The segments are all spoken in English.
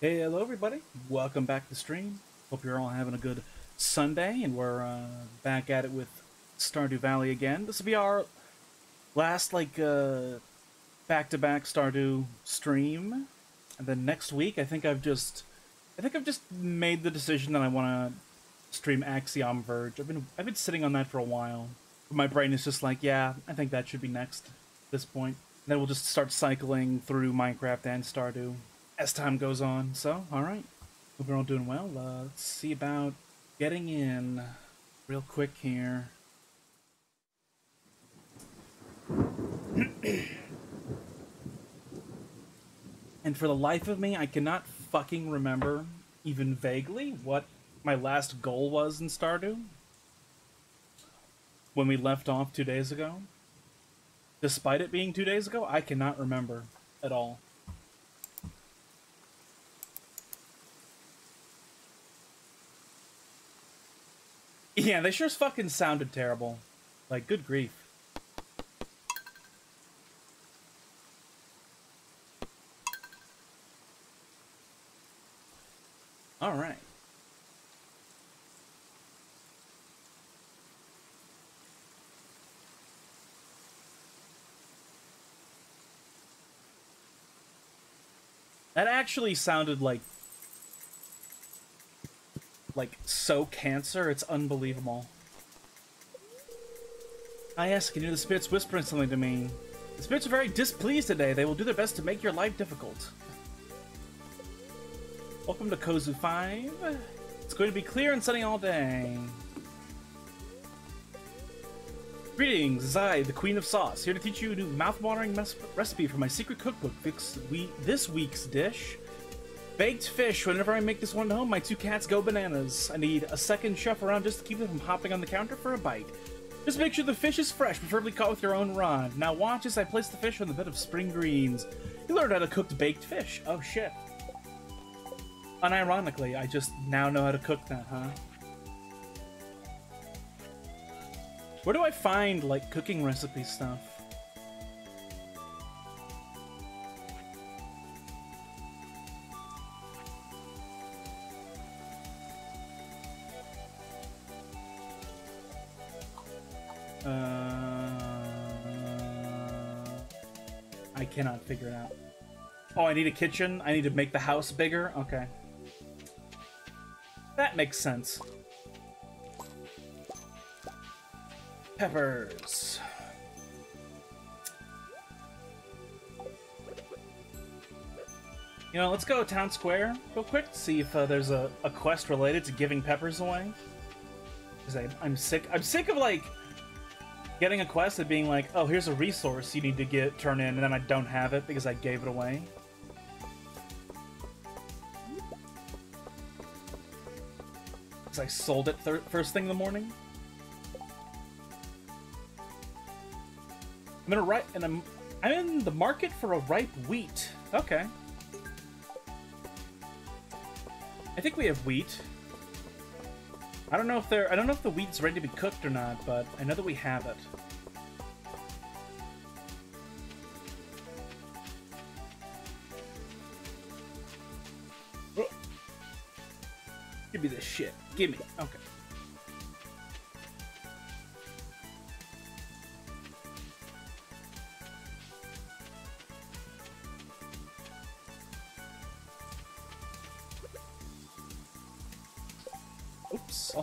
Hey, hello everybody. Welcome back to the stream. Hope you're all having a good Sunday, and we're uh, back at it with Stardew Valley again. This will be our last, like, uh, back-to-back Stardew stream, and then next week, I think I've just, I think I've just made the decision that I want to stream Axiom Verge. I've been, I've been sitting on that for a while. My brain is just like, yeah, I think that should be next at this point. And then we'll just start cycling through Minecraft and Stardew as time goes on. So, all right. Hope you're all doing well. Uh, let's see about getting in real quick here. and for the life of me, I cannot fucking remember, even vaguely, what my last goal was in Stardew when we left off two days ago. Despite it being two days ago, I cannot remember at all. Yeah, they sure fucking sounded terrible. Like, good grief. All right. That actually sounded like like so cancer, it's unbelievable. I ask, can you the spirits whispering something to me? The spirits are very displeased today. They will do their best to make your life difficult. Welcome to Kozu 5. It's going to be clear and sunny all day. Greetings, Zai, the Queen of Sauce, here to teach you a new mouth-watering recipe for my secret cookbook. This week's dish. Baked fish. Whenever I make this one at home, my two cats go bananas. I need a second chef around just to keep them from hopping on the counter for a bite. Just make sure the fish is fresh, preferably caught with your own rod. Now watch as I place the fish on the bed of spring greens. You learned how to cook baked fish. Oh shit. Unironically, I just now know how to cook that, huh? Where do I find, like, cooking recipe stuff? Cannot figure it out. Oh, I need a kitchen? I need to make the house bigger? Okay. That makes sense. Peppers. You know, let's go town square real quick, see if uh, there's a, a quest related to giving peppers away. Because I'm sick. I'm sick of, like, getting a quest and being like, oh, here's a resource you need to get turn in, and then I don't have it because I gave it away. Because I sold it first thing in the morning. I'm in a right, and I'm I'm in the market for a ripe wheat. Okay. I think we have wheat. I don't know if they're I don't know if the wheat's ready to be cooked or not, but I know that we have it. Give me this shit. Give me. Okay.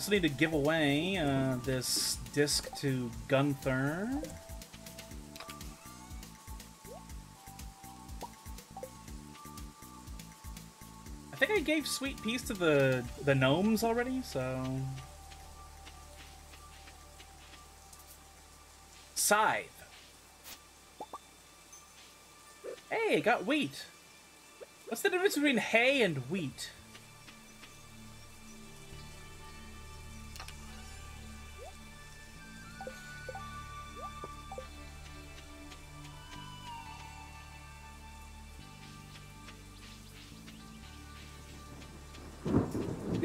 Also need to give away uh, this disc to Gunther. I think I gave Sweet Peas to the, the gnomes already, so... Scythe. Hey, got wheat. What's the difference between hay and wheat?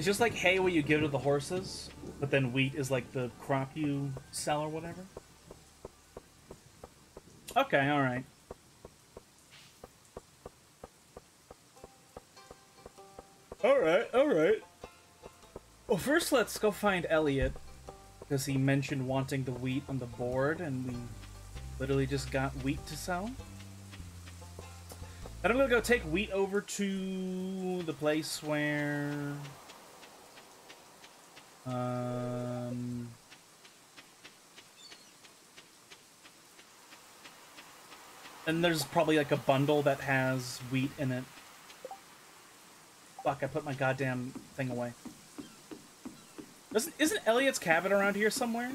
It's just like hay what you give to the horses, but then wheat is like the crop you sell or whatever. Okay, alright. Alright, alright. Well, first let's go find Elliott, because he mentioned wanting the wheat on the board, and we literally just got wheat to sell. And I'm gonna go take wheat over to the place where... Um... And there's probably like a bundle that has wheat in it. Fuck, I put my goddamn thing away. Doesn't, isn't Elliott's cabin around here somewhere?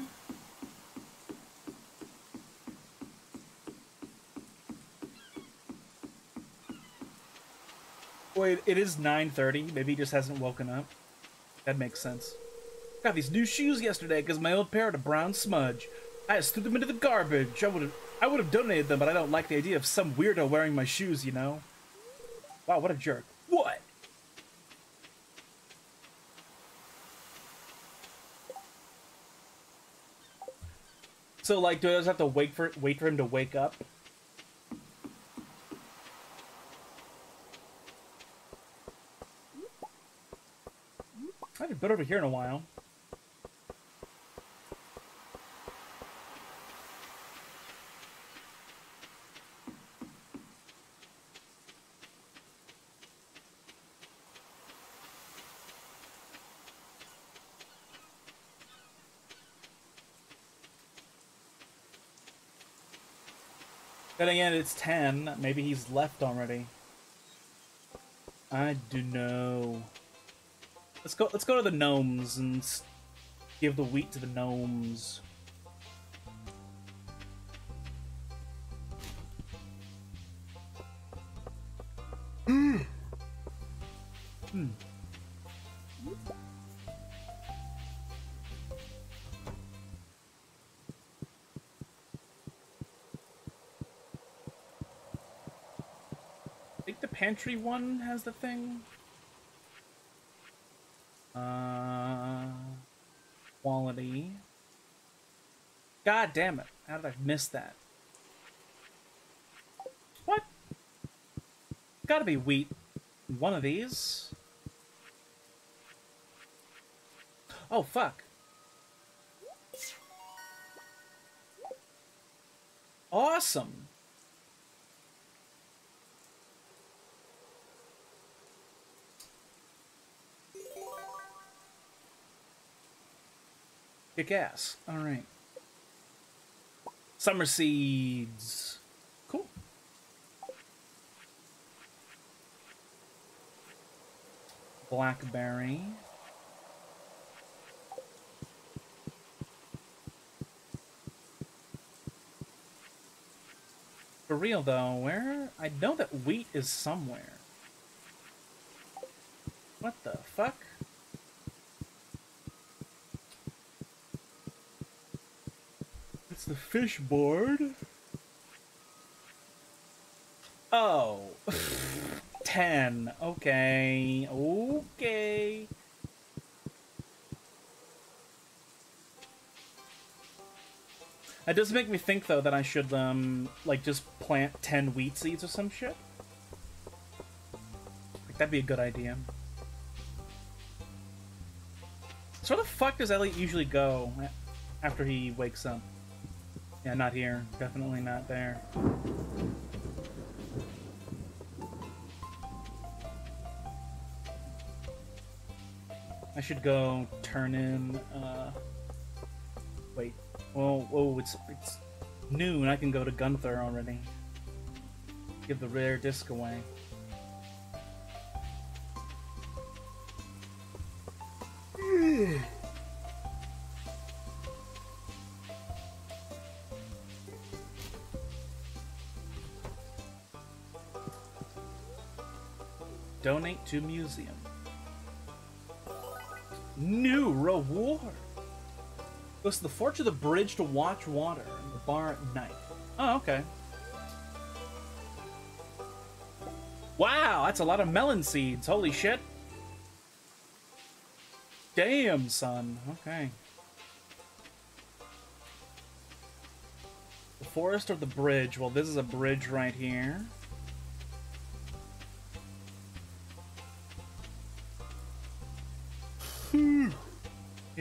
Wait, it is 9.30. Maybe he just hasn't woken up. That makes sense. I got these new shoes yesterday because my old pair had a brown smudge. I just threw them into the garbage. I would have I would have donated them, but I don't like the idea of some weirdo wearing my shoes, you know? Wow, what a jerk. What? So, like, do I just have to wait for wait for him to wake up? I haven't been over here in a while. Then again, it's 10. Maybe he's left already. I do know. Let's go. Let's go to the gnomes and give the wheat to the gnomes. Pantry one has the thing. Uh, quality. God damn it. How did I miss that? What? Gotta be wheat. One of these? Oh, fuck. Awesome. Kick ass. All right. Summer seeds. Cool. Blackberry. For real though, where? I know that wheat is somewhere. What the fuck? It's the fish board. Oh. 10. Okay. Okay. That does make me think, though, that I should, um, like, just plant 10 wheat seeds or some shit. Like, that'd be a good idea. So where the fuck does Elliott usually go after he wakes up? Yeah, not here. Definitely not there. I should go turn in, uh... Wait. Well, whoa, it's, it's noon. I can go to Gunther already. Give the rare disc away. To museum. New reward. Goes to the forge of the bridge to watch water in the bar at night. Oh, okay. Wow, that's a lot of melon seeds. Holy shit. Damn, son. Okay. The forest or the bridge? Well, this is a bridge right here.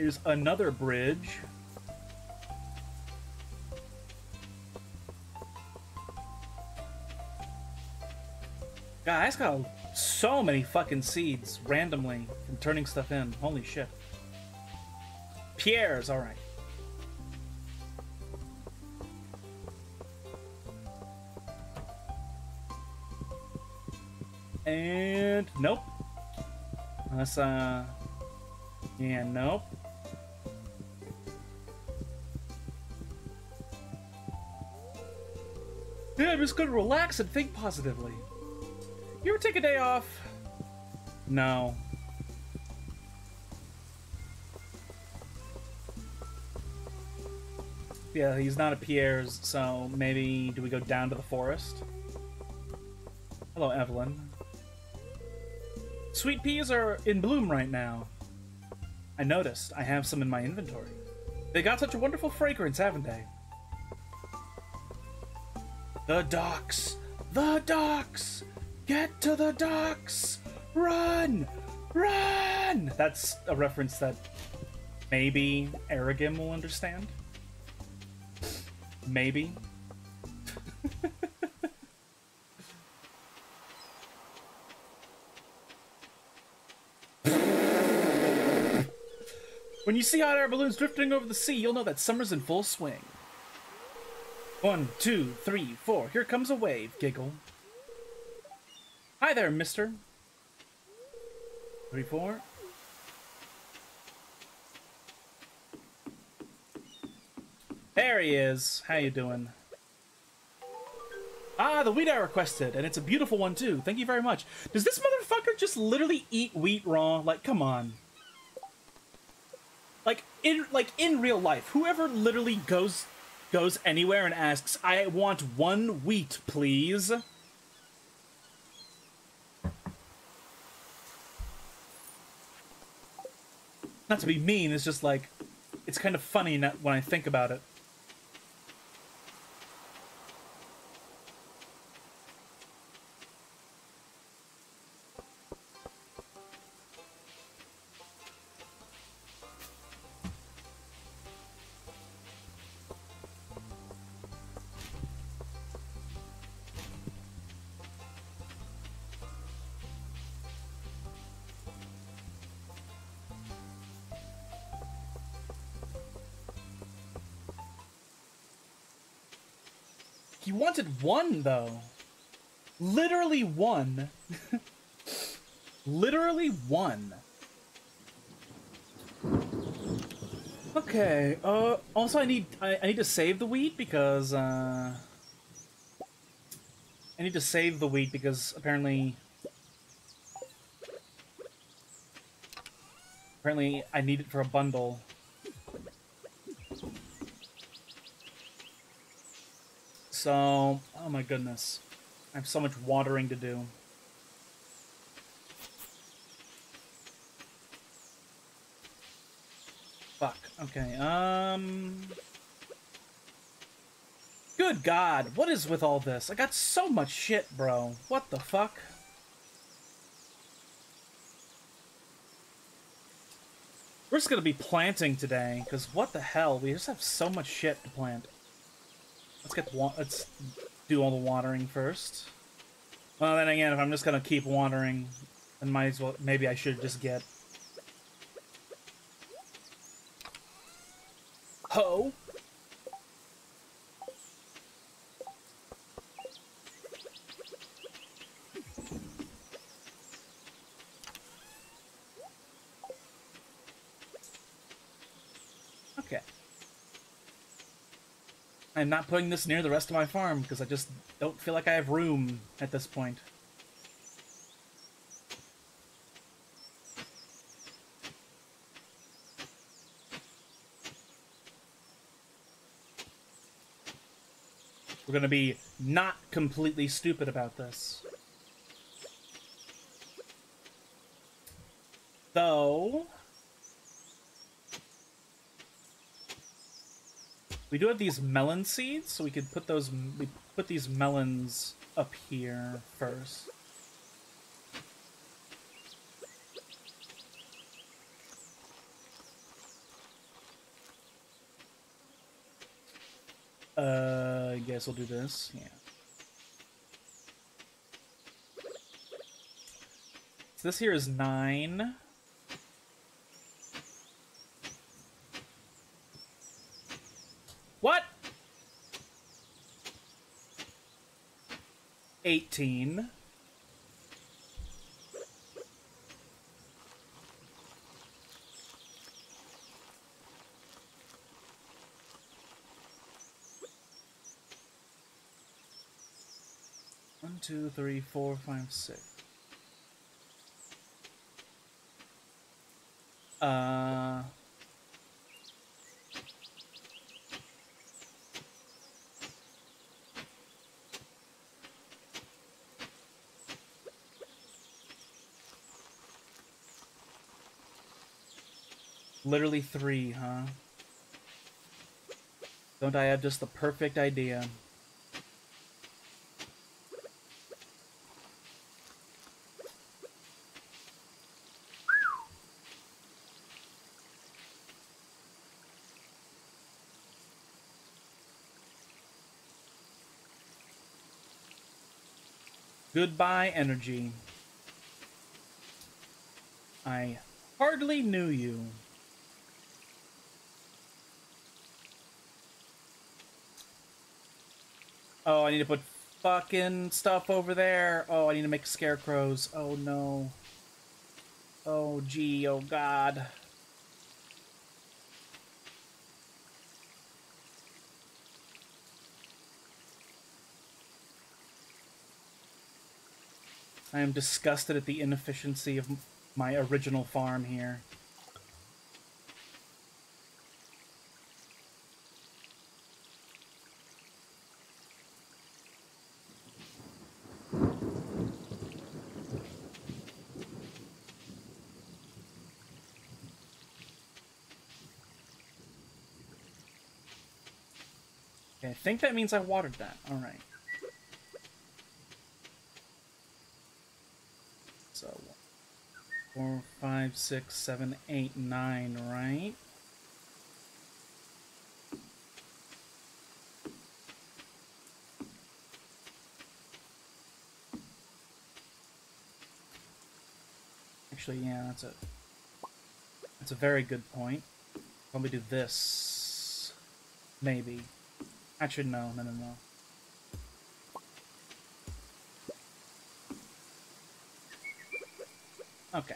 Here's another bridge. God, I just got so many fucking seeds randomly from turning stuff in. Holy shit. Pierre's, alright. And nope. Unless, uh, yeah, nope. Just gonna relax and think positively. You ever take a day off? No. Yeah, he's not a Pierre's, so maybe do we go down to the forest? Hello, Evelyn. Sweet peas are in bloom right now. I noticed. I have some in my inventory. They got such a wonderful fragrance, haven't they? The docks! The docks! Get to the docks! Run! Run! That's a reference that maybe Aragim will understand. Maybe. when you see hot air balloons drifting over the sea, you'll know that summer's in full swing. One, two, three, four. Here comes a wave, giggle. Hi there, mister. Three, four. There he is. How you doing? Ah, the wheat I requested, and it's a beautiful one too. Thank you very much. Does this motherfucker just literally eat wheat raw? Like, come on. Like in like in real life, whoever literally goes goes anywhere and asks, "I want one wheat, please." Not to be mean, it's just like it's kind of funny when I think about it. Wanted one, though. Literally one. Literally one. Okay, uh, also I need, I, I need to save the wheat because, uh... I need to save the wheat because apparently... Apparently I need it for a bundle. So, oh my goodness. I have so much watering to do. Fuck. Okay, um... Good God, what is with all this? I got so much shit, bro. What the fuck? We're just gonna be planting today, because what the hell? We just have so much shit to plant. Let's get the let's do all the watering first. Well, then again, if I'm just gonna keep watering, then might as well. Maybe I should just get hoe. I'm not putting this near the rest of my farm because I just don't feel like I have room at this point. We're going to be not completely stupid about this. Though... We do have these melon seeds, so we could put those we put these melons up here first. Uh, I guess we'll do this. Yeah. So this here is nine. 18. One, two, three, four, five, six. Uh... Literally three, huh? Don't I have just the perfect idea? Goodbye, energy. I hardly knew you. Oh, I need to put fucking stuff over there. Oh, I need to make scarecrows. Oh, no. Oh, gee. Oh, God. I am disgusted at the inefficiency of my original farm here. Think that means I watered that. Alright. So, four, five, six, seven, eight, nine, right? Actually, yeah, that's a that's a very good point. Let me do this, maybe. Actually, no, no, no, no. Okay.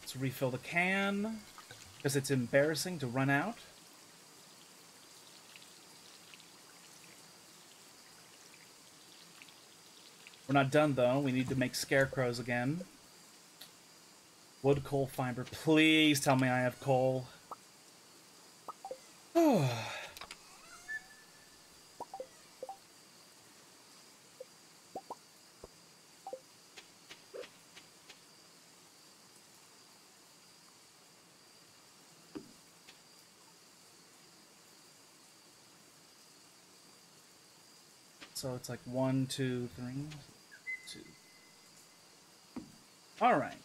Let's refill the can, because it's embarrassing to run out. We're not done, though. We need to make scarecrows again. Wood, coal, fiber. Please tell me I have coal. So it's like one, two, three. All right.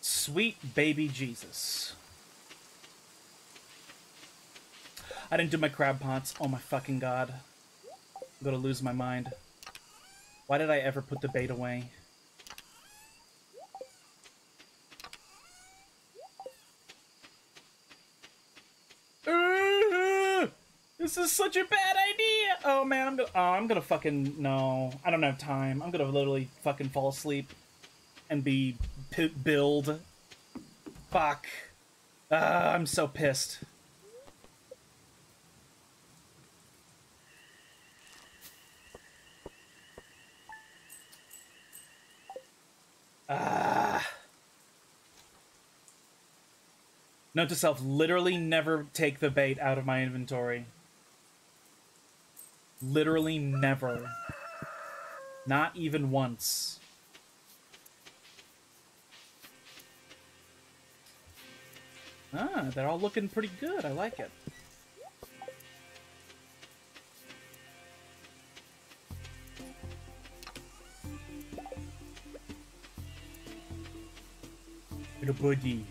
Sweet baby Jesus. I didn't do my crab pots. Oh my fucking god. I'm gonna lose my mind. Why did I ever put the bait away? This is such a bad idea. Oh man, I'm gonna. Oh, I'm gonna fucking no. I don't have time. I'm gonna literally fucking fall asleep and be build. Fuck. Uh, I'm so pissed. Ah. Note to self, literally never take the bait out of my inventory. Literally never. Not even once. Ah, they're all looking pretty good. I like it. Little buddy.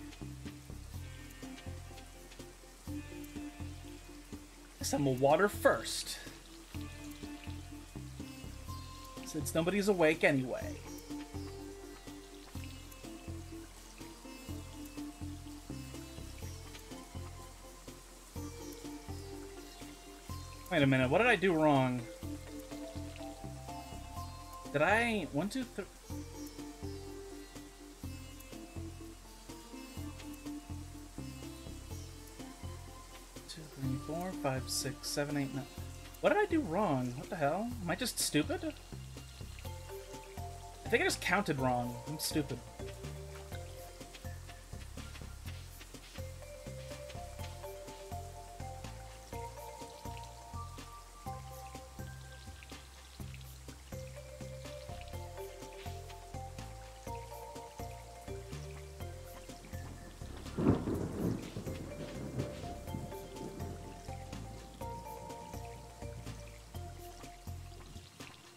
Guess I'm gonna water first. Since nobody's awake anyway. Wait a minute, what did I do wrong? Did I... One, two, three... Two, three, four, five, six, seven, eight, nine... What did I do wrong? What the hell? Am I just stupid? I think I just counted wrong. I'm stupid.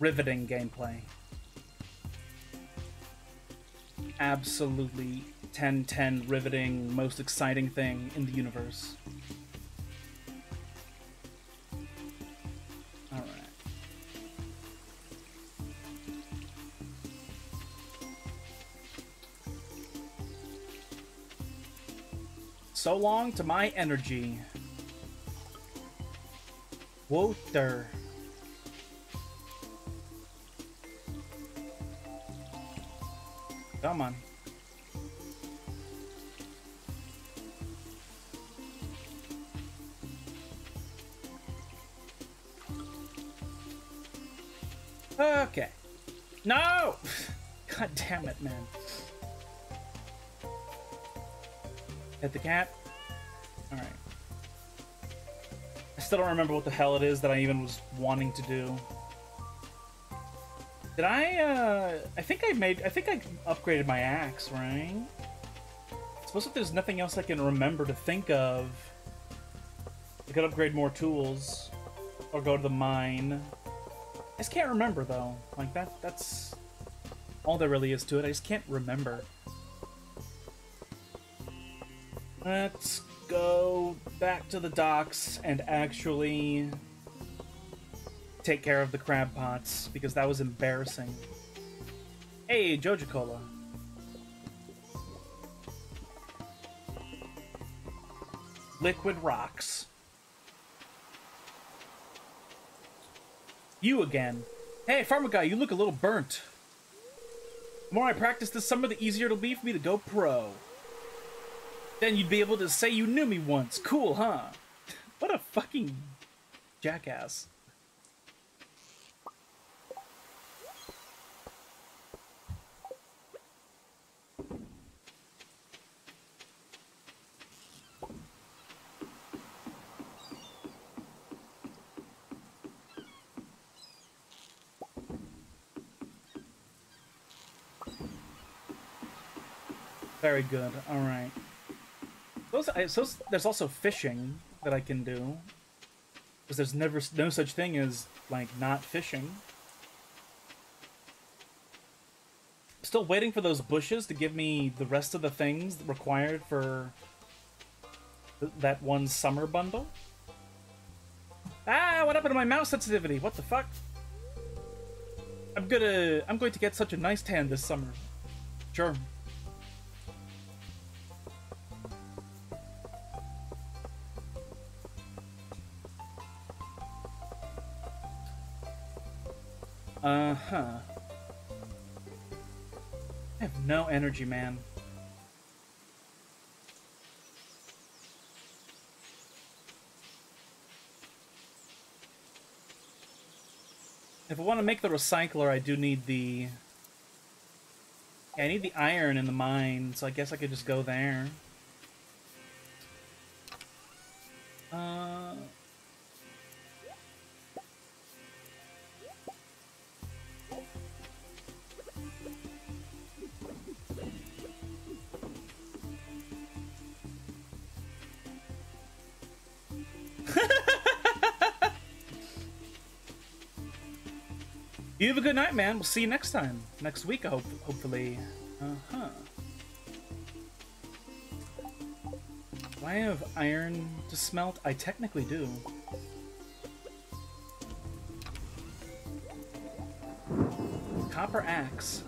riveting gameplay. Absolutely 10-10 riveting, most exciting thing in the universe. Alright. So long to my energy. Water. Come on. The cat. Alright. I still don't remember what the hell it is that I even was wanting to do. Did I, uh, I think I made, I think I upgraded my axe, right? I suppose if there's nothing else I can remember to think of, I could upgrade more tools, or go to the mine. I just can't remember, though. Like, that, that's all there really is to it. I just can't remember. Let's go back to the docks and actually take care of the crab pots because that was embarrassing. Hey, Joja Cola. Liquid rocks. You again. Hey, farmer guy, you look a little burnt. The more I practice this summer, the easier it'll be for me to go pro. Then you'd be able to say you knew me once. Cool, huh? what a fucking jackass. Very good. All right. So there's also fishing that I can do. Because there's never no such thing as like not fishing. Still waiting for those bushes to give me the rest of the things required for th that one summer bundle. Ah, what happened to my mouse sensitivity? What the fuck? I'm gonna I'm going to get such a nice tan this summer. Sure. Uh-huh. I have no energy, man. If I want to make the recycler, I do need the... Yeah, I need the iron in the mine, so I guess I could just go there. Uh... You have a good night, man. We'll see you next time. Next week, I hope, hopefully. Uh-huh. Do I have iron to smelt? I technically do. Copper axe.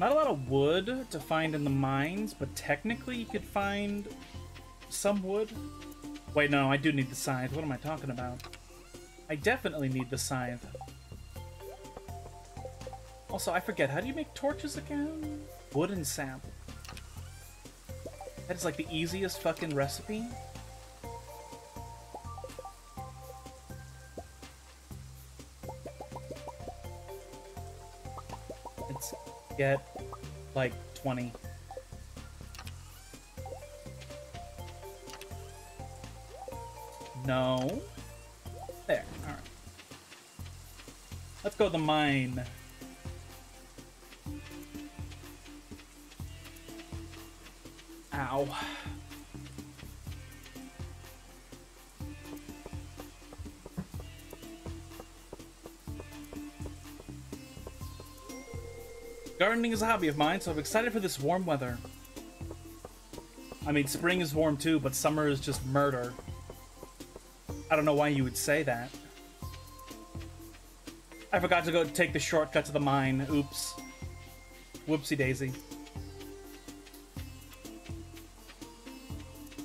Not a lot of wood to find in the mines, but technically you could find some wood. Wait, no, I do need the scythe. What am I talking about? I definitely need the scythe. Also, I forget, how do you make torches again? Wood and sap. That is like the easiest fucking recipe. It's get like 20. No. Let's go to the mine. Ow. Gardening is a hobby of mine, so I'm excited for this warm weather. I mean, spring is warm too, but summer is just murder. I don't know why you would say that. I forgot to go take the shortcut to the mine. Oops. Whoopsie daisy.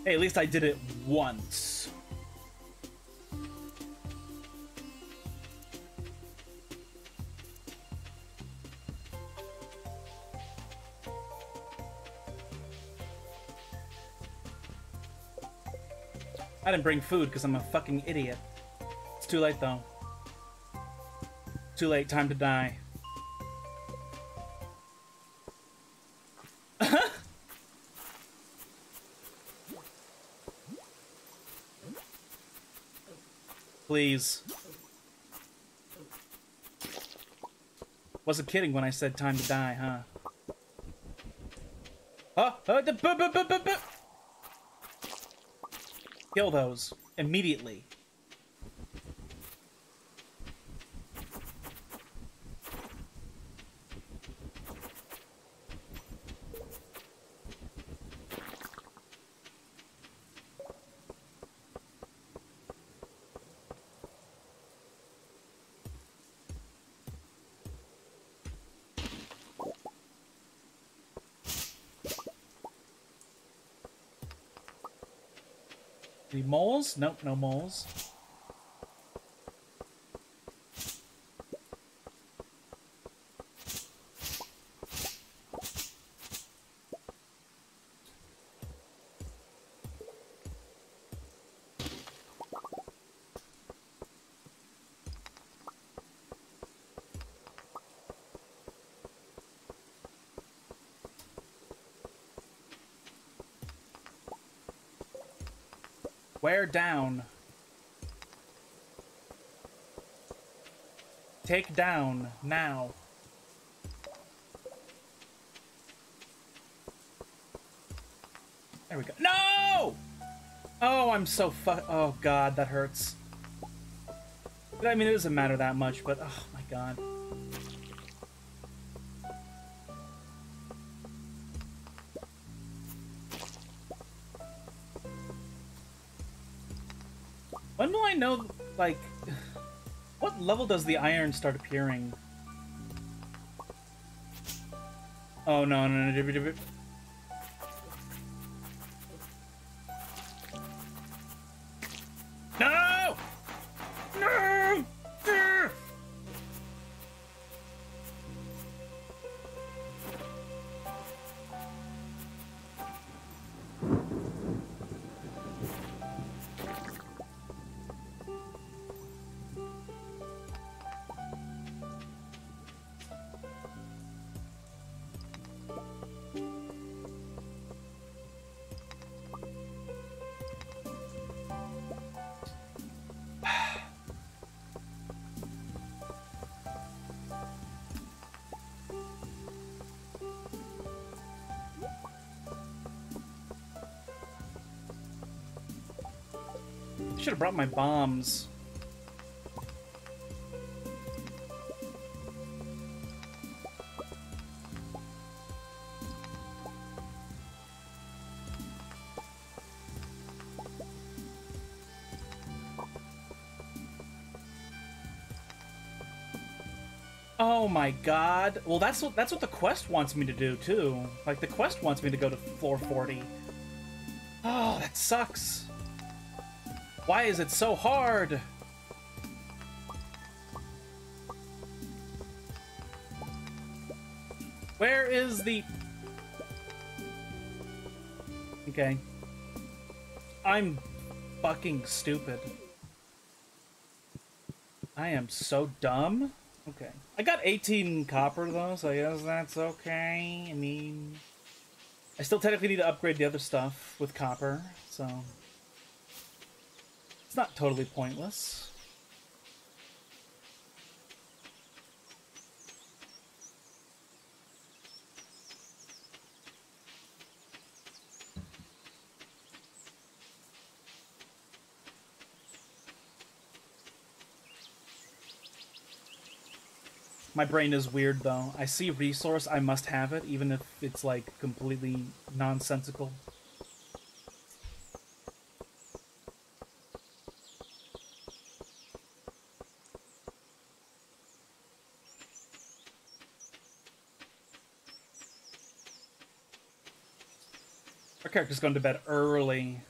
Hey, at least I did it once. I didn't bring food because I'm a fucking idiot. It's too late though. Too late, time to die. Please. Wasn't kidding when I said time to die, huh? Oh, oh the. Kill those immediately. Moles? Nope, no moles. Wear down. Take down, now. There we go. No! Oh, I'm so fu- Oh, God, that hurts. I mean, it doesn't matter that much, but oh my god. Like, what level does the iron start appearing? Oh, no, no, no! should have brought my bombs. Oh my god. Well, that's what that's what the quest wants me to do too. Like the quest wants me to go to floor 40. Oh, that sucks. Why is it so hard? Where is the... Okay. I'm fucking stupid. I am so dumb. Okay. I got 18 copper though, so I guess that's okay. I mean... I still technically need to upgrade the other stuff with copper, so... Not totally pointless. My brain is weird though. I see resource, I must have it, even if it's like completely nonsensical. Character's going to bed early.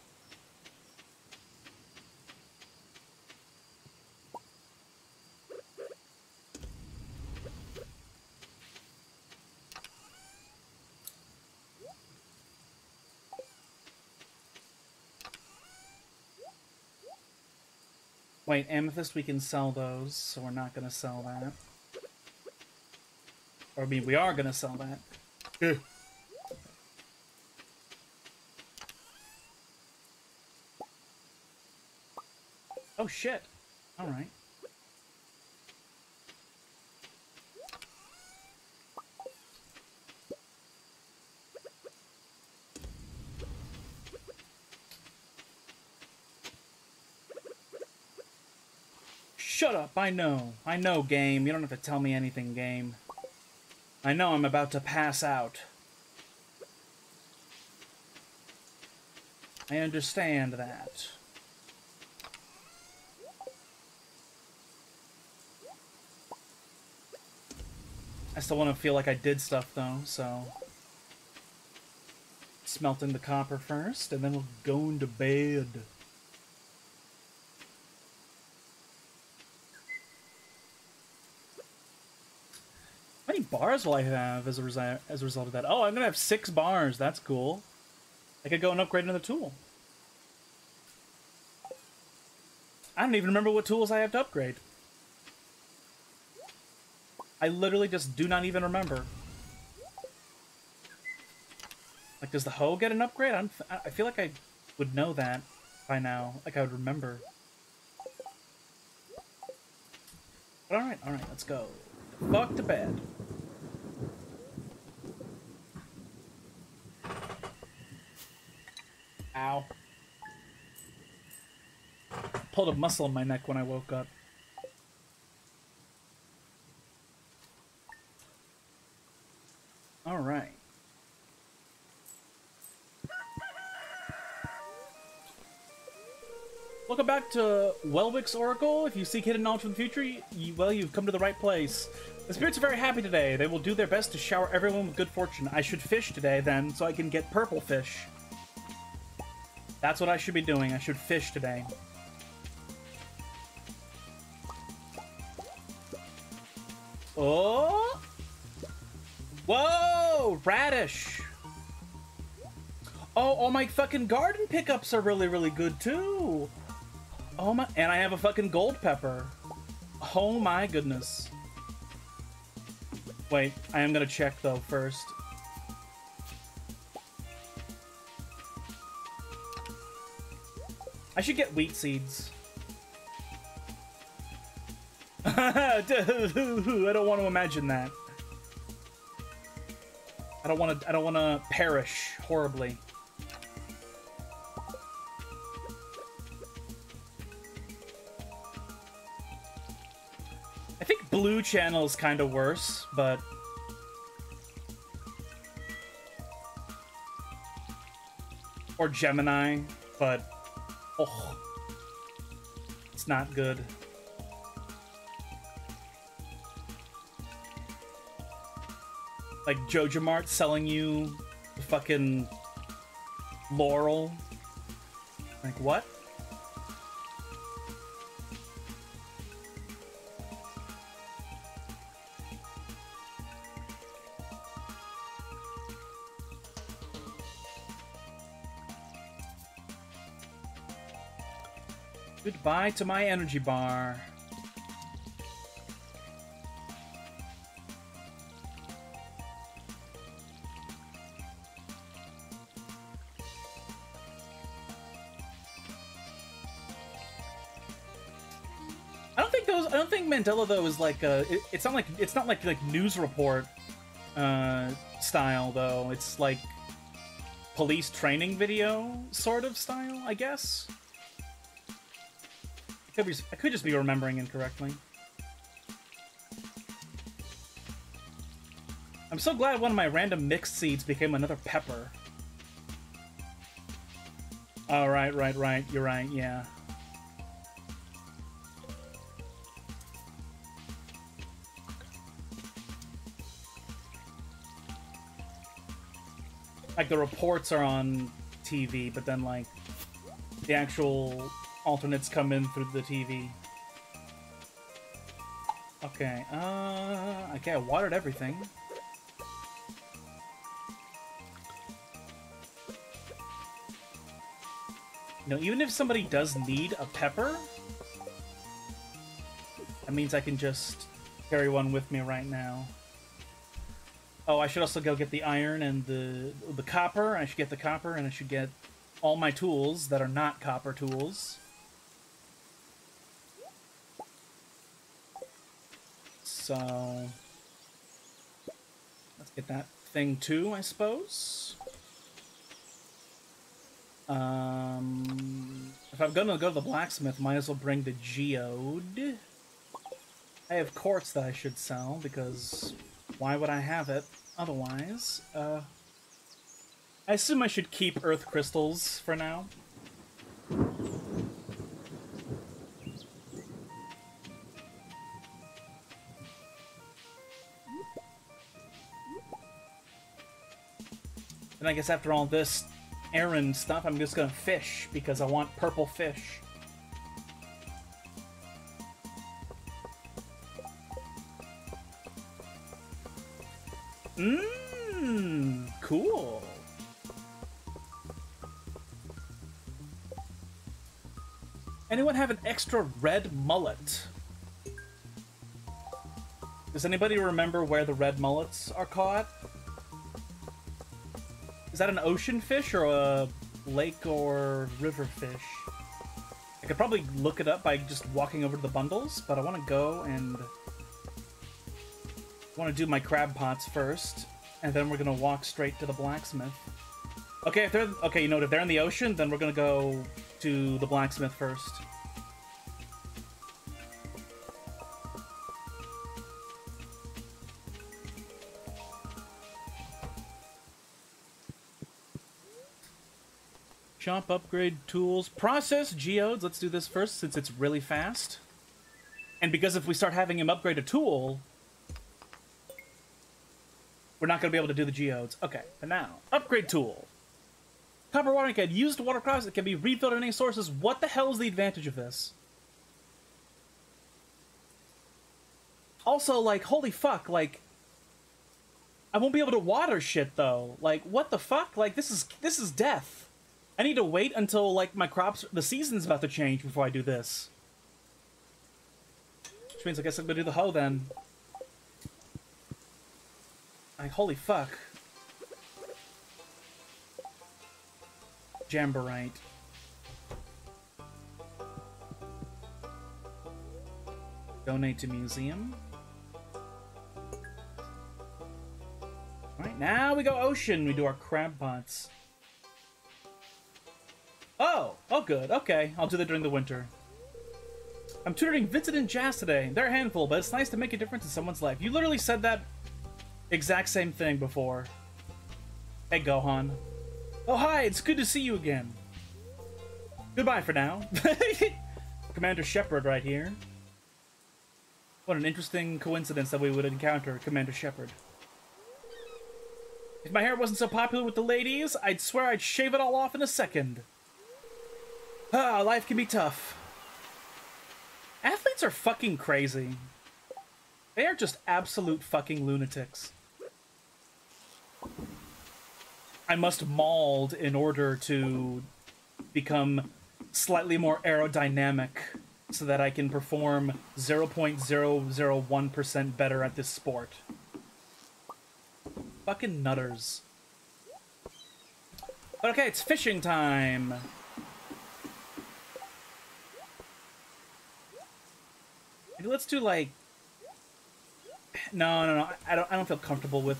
Wait, amethyst, we can sell those, so we're not gonna sell that. Or, I mean, we are gonna sell that. Eh. Oh, shit. Alright. Shut up, I know. I know, game. You don't have to tell me anything, game. I know I'm about to pass out. I understand that. I still want to feel like I did stuff, though, so... Smelting the copper first, and then we'll go into bed. How many bars will I have as a, resi as a result of that? Oh, I'm gonna have six bars. That's cool. I could go and upgrade another tool. I don't even remember what tools I have to upgrade. I literally just do not even remember. Like, does the hoe get an upgrade? I'm, I feel like I would know that by now. Like, I would remember. But alright, alright, let's go. Fuck to bed. Ow. Pulled a muscle in my neck when I woke up. All right. Welcome back to Welwick's Oracle. If you seek hidden knowledge from the future, you, well, you've come to the right place. The spirits are very happy today. They will do their best to shower everyone with good fortune. I should fish today, then, so I can get purple fish. That's what I should be doing. I should fish today. Oh! Whoa! Radish! Oh, all my fucking garden pickups are really, really good, too! Oh my... And I have a fucking gold pepper. Oh my goodness. Wait, I am gonna check, though, first. I should get wheat seeds. I don't want to imagine that. I don't want to. I don't want to perish horribly. I think blue channel is kind of worse, but or Gemini, but Oh, it's not good. Like Joja Mart selling you fucking Laurel. Like what? Goodbye to my energy bar. Mandela though is like a. It, it's not like it's not like like news report uh, style though. It's like police training video sort of style, I guess. I could, be, I could just be remembering incorrectly. I'm so glad one of my random mixed seeds became another pepper. Oh, right, right, right. You're right, yeah. Like, the reports are on TV, but then, like, the actual alternates come in through the TV. Okay, uh... Okay, I watered everything. You know, even if somebody does need a pepper, that means I can just carry one with me right now. Oh, I should also go get the iron and the the copper. I should get the copper, and I should get all my tools that are not copper tools. So let's get that thing too, I suppose. Um, if I'm gonna go to the blacksmith, might as well bring the geode. I have quartz that I should sell because why would I have it otherwise? Uh, I assume I should keep earth crystals for now. And I guess after all this errand stuff, I'm just gonna fish because I want purple fish. Mmm, cool. Anyone have an extra red mullet? Does anybody remember where the red mullets are caught? Is that an ocean fish or a lake or river fish? I could probably look it up by just walking over to the bundles, but I want to go and want to do my crab pots first, and then we're gonna walk straight to the blacksmith. Okay, if they're okay, you know, if they're in the ocean, then we're gonna go to the blacksmith first. Shop, upgrade tools, process geodes. Let's do this first since it's really fast. And because if we start having him upgrade a tool, we're not going to be able to do the geodes. Okay, and now, upgrade tool. Copper watering can used water crops that can be refilled at any sources. What the hell is the advantage of this? Also, like, holy fuck, like, I won't be able to water shit though. Like, what the fuck? Like, this is this is death. I need to wait until like my crops, the season's about to change before I do this. Which means I guess I'm gonna do the hoe then. Like, holy fuck. Jamborite. Donate to museum. Alright, now we go ocean. We do our crab pots. Oh! Oh, good. Okay, I'll do that during the winter. I'm tutoring Vincent and Jas today. They're a handful, but it's nice to make a difference in someone's life. You literally said that exact same thing before. Hey, Gohan. Oh, hi, it's good to see you again. Goodbye for now. Commander Shepard right here. What an interesting coincidence that we would encounter Commander Shepard. If my hair wasn't so popular with the ladies, I'd swear I'd shave it all off in a second. Ah, life can be tough. Athletes are fucking crazy. They are just absolute fucking lunatics. I must mold in order to become slightly more aerodynamic so that I can perform 0.001% better at this sport. Fucking nutters. But okay, it's fishing time. Maybe let's do like no, no, no. I don't. I don't feel comfortable with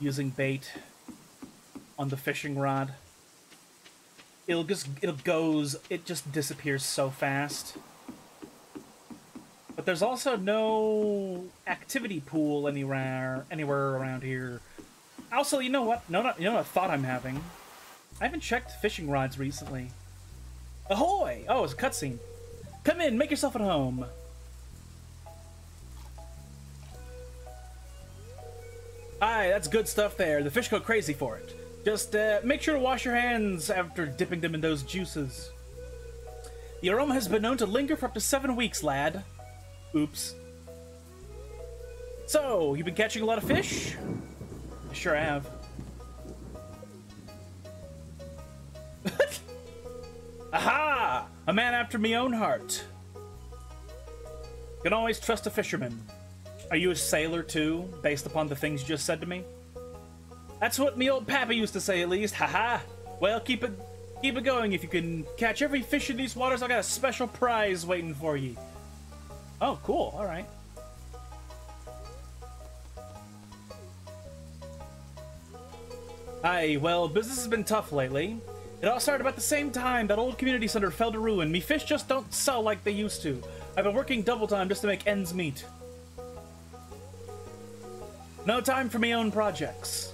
using bait on the fishing rod. It'll just. It goes. It just disappears so fast. But there's also no activity pool anywhere anywhere around here. Also, you know what? No, no, you know what thought I'm having. I haven't checked fishing rods recently. Ahoy! Oh, it's a cutscene. Come in, make yourself at home. Aye, that's good stuff there. The fish go crazy for it. Just uh, make sure to wash your hands after dipping them in those juices. The aroma has been known to linger for up to seven weeks, lad. Oops. So, you've been catching a lot of fish? Sure, I sure have. Aha! A man after me own heart. You Can always trust a fisherman. Are you a sailor too, based upon the things you just said to me? That's what me old pappy used to say, at least. Haha. Well, keep it, keep it going. If you can catch every fish in these waters, I got a special prize waiting for you. Oh, cool. All right. Hi. Well, business has been tough lately. It all started about the same time that old community center fell to ruin. Me fish just don't sell like they used to. I've been working double time just to make ends meet. No time for me own projects.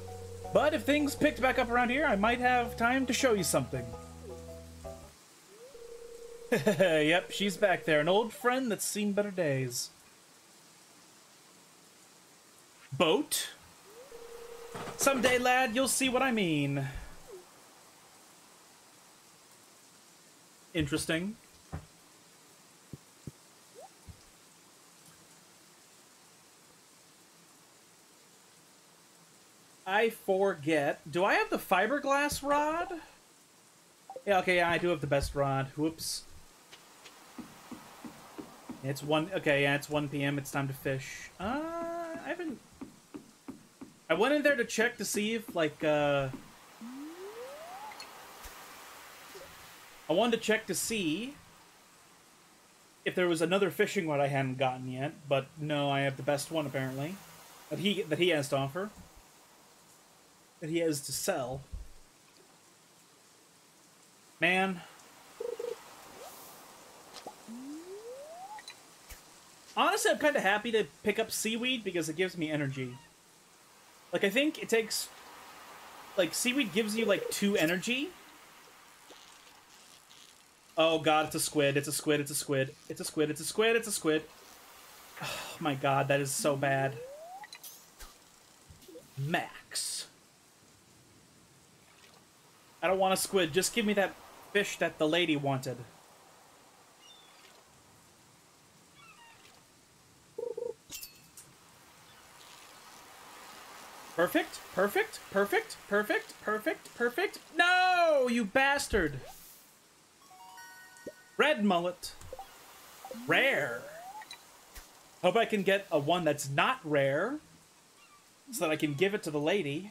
But if things picked back up around here, I might have time to show you something. yep, she's back there, an old friend that's seen better days. Boat? Someday, lad, you'll see what I mean. Interesting. I forget. Do I have the fiberglass rod? Yeah, okay, yeah, I do have the best rod. Whoops. It's one. Okay, yeah, it's 1 p.m. It's time to fish. Uh, I haven't. I went in there to check to see if, like, uh. I wanted to check to see if there was another fishing rod I hadn't gotten yet, but no, I have the best one apparently that he that he has to offer that he has to sell. Man. Honestly, I'm kind of happy to pick up seaweed because it gives me energy. Like, I think it takes... Like, seaweed gives you, like, two energy. Oh god, it's a squid, it's a squid, it's a squid. It's a squid, it's a squid, it's a squid. Oh my god, that is so bad. Max. I don't want a squid. Just give me that fish that the lady wanted. Perfect, perfect, perfect, perfect, perfect, perfect. No, you bastard. Red mullet. Rare. Hope I can get a one that's not rare so that I can give it to the lady.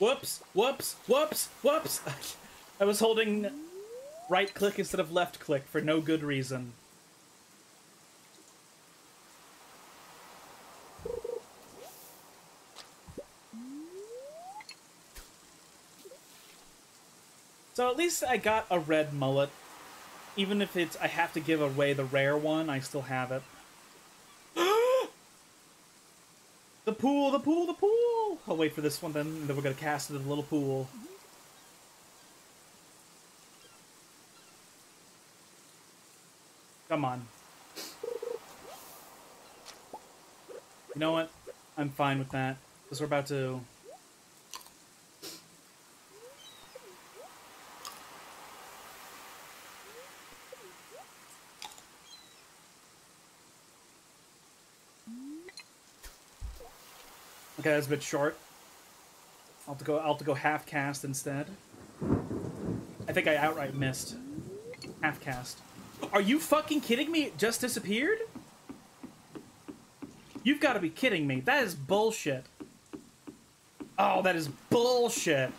Whoops, whoops, whoops, whoops. I was holding right click instead of left click for no good reason. So at least I got a red mullet. Even if it's I have to give away the rare one, I still have it. The pool, the pool, the pool! I'll wait for this one then, and then we're gonna cast it in the little pool. Come on. You know what? I'm fine with that. Because we're about to... Okay, that's a bit short. I'll have to go. I'll have to go half cast instead. I think I outright missed. Half cast. Are you fucking kidding me? It just disappeared? You've got to be kidding me. That is bullshit. Oh, that is bullshit.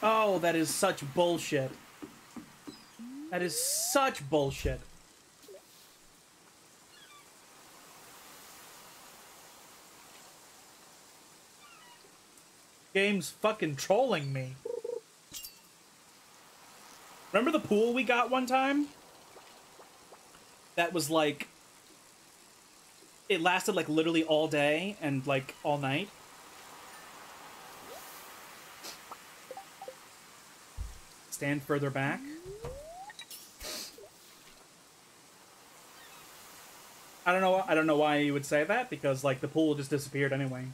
Oh, that is such bullshit. That is such bullshit. Game's fucking trolling me. Remember the pool we got one time? That was like... It lasted like literally all day and like all night. Stand further back. I don't know. I don't know why you would say that because like the pool just disappeared anyway.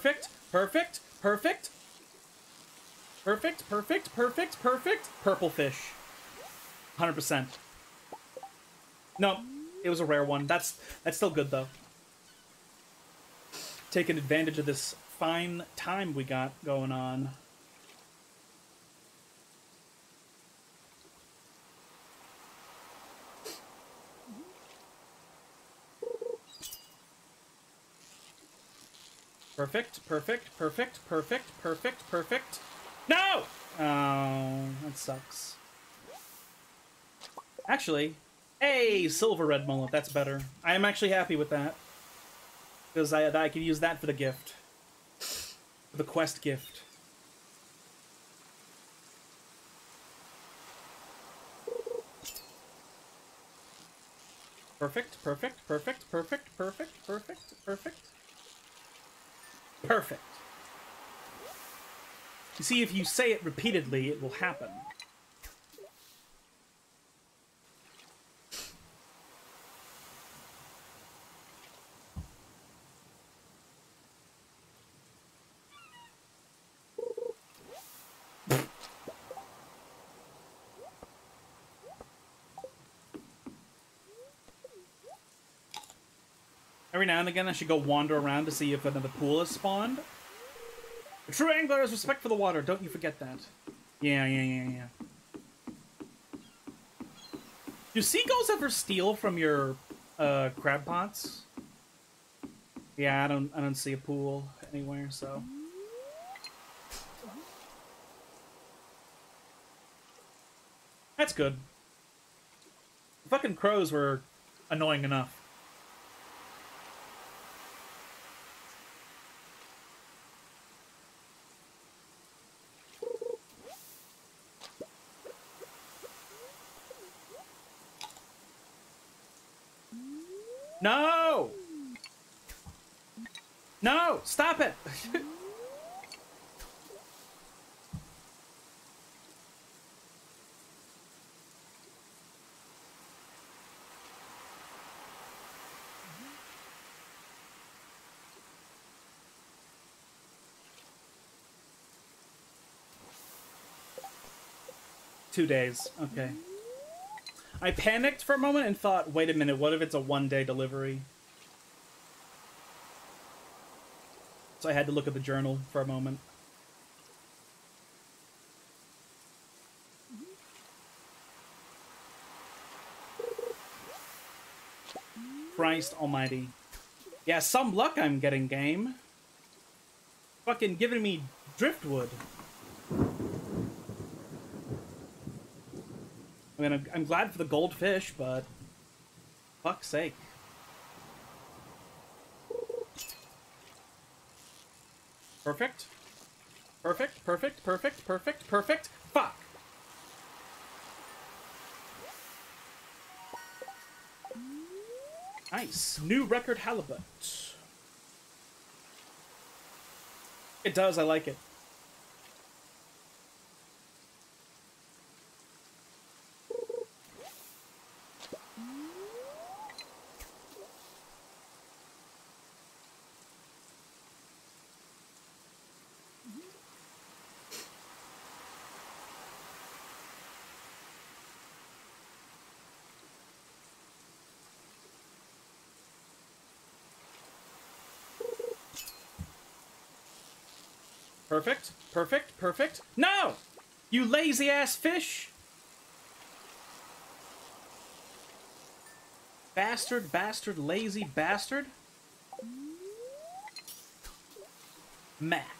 Perfect, perfect, perfect. Perfect, perfect, perfect, perfect. Purple fish. 100%. No, it was a rare one. That's that's still good though. Taking advantage of this fine time we got going on. Perfect, perfect, perfect, perfect, perfect, perfect. No! Oh, that sucks. Actually, hey, silver red mullet, that's better. I am actually happy with that. Because I, I can use that for the gift. For the quest gift. Perfect, perfect, perfect, perfect, perfect, perfect, perfect. Perfect. You see, if you say it repeatedly, it will happen. Every now and again, I should go wander around to see if another pool has spawned. A true angler has respect for the water. Don't you forget that. Yeah, yeah, yeah, yeah. Do seagulls ever steal from your uh, crab pots? Yeah, I don't. I don't see a pool anywhere. So. That's good. The fucking crows were annoying enough. No! No! Stop it! Two days. Okay. I panicked for a moment and thought, wait a minute, what if it's a one-day delivery? So I had to look at the journal for a moment. Christ almighty. Yeah, some luck I'm getting, game. Fucking giving me driftwood. I mean, I'm, I'm glad for the goldfish, but fuck's sake. Perfect. Perfect, perfect, perfect, perfect, perfect. Fuck! Nice. New record halibut. It does, I like it. Perfect, perfect, perfect. No! You lazy ass fish! Bastard, bastard, lazy bastard. Max.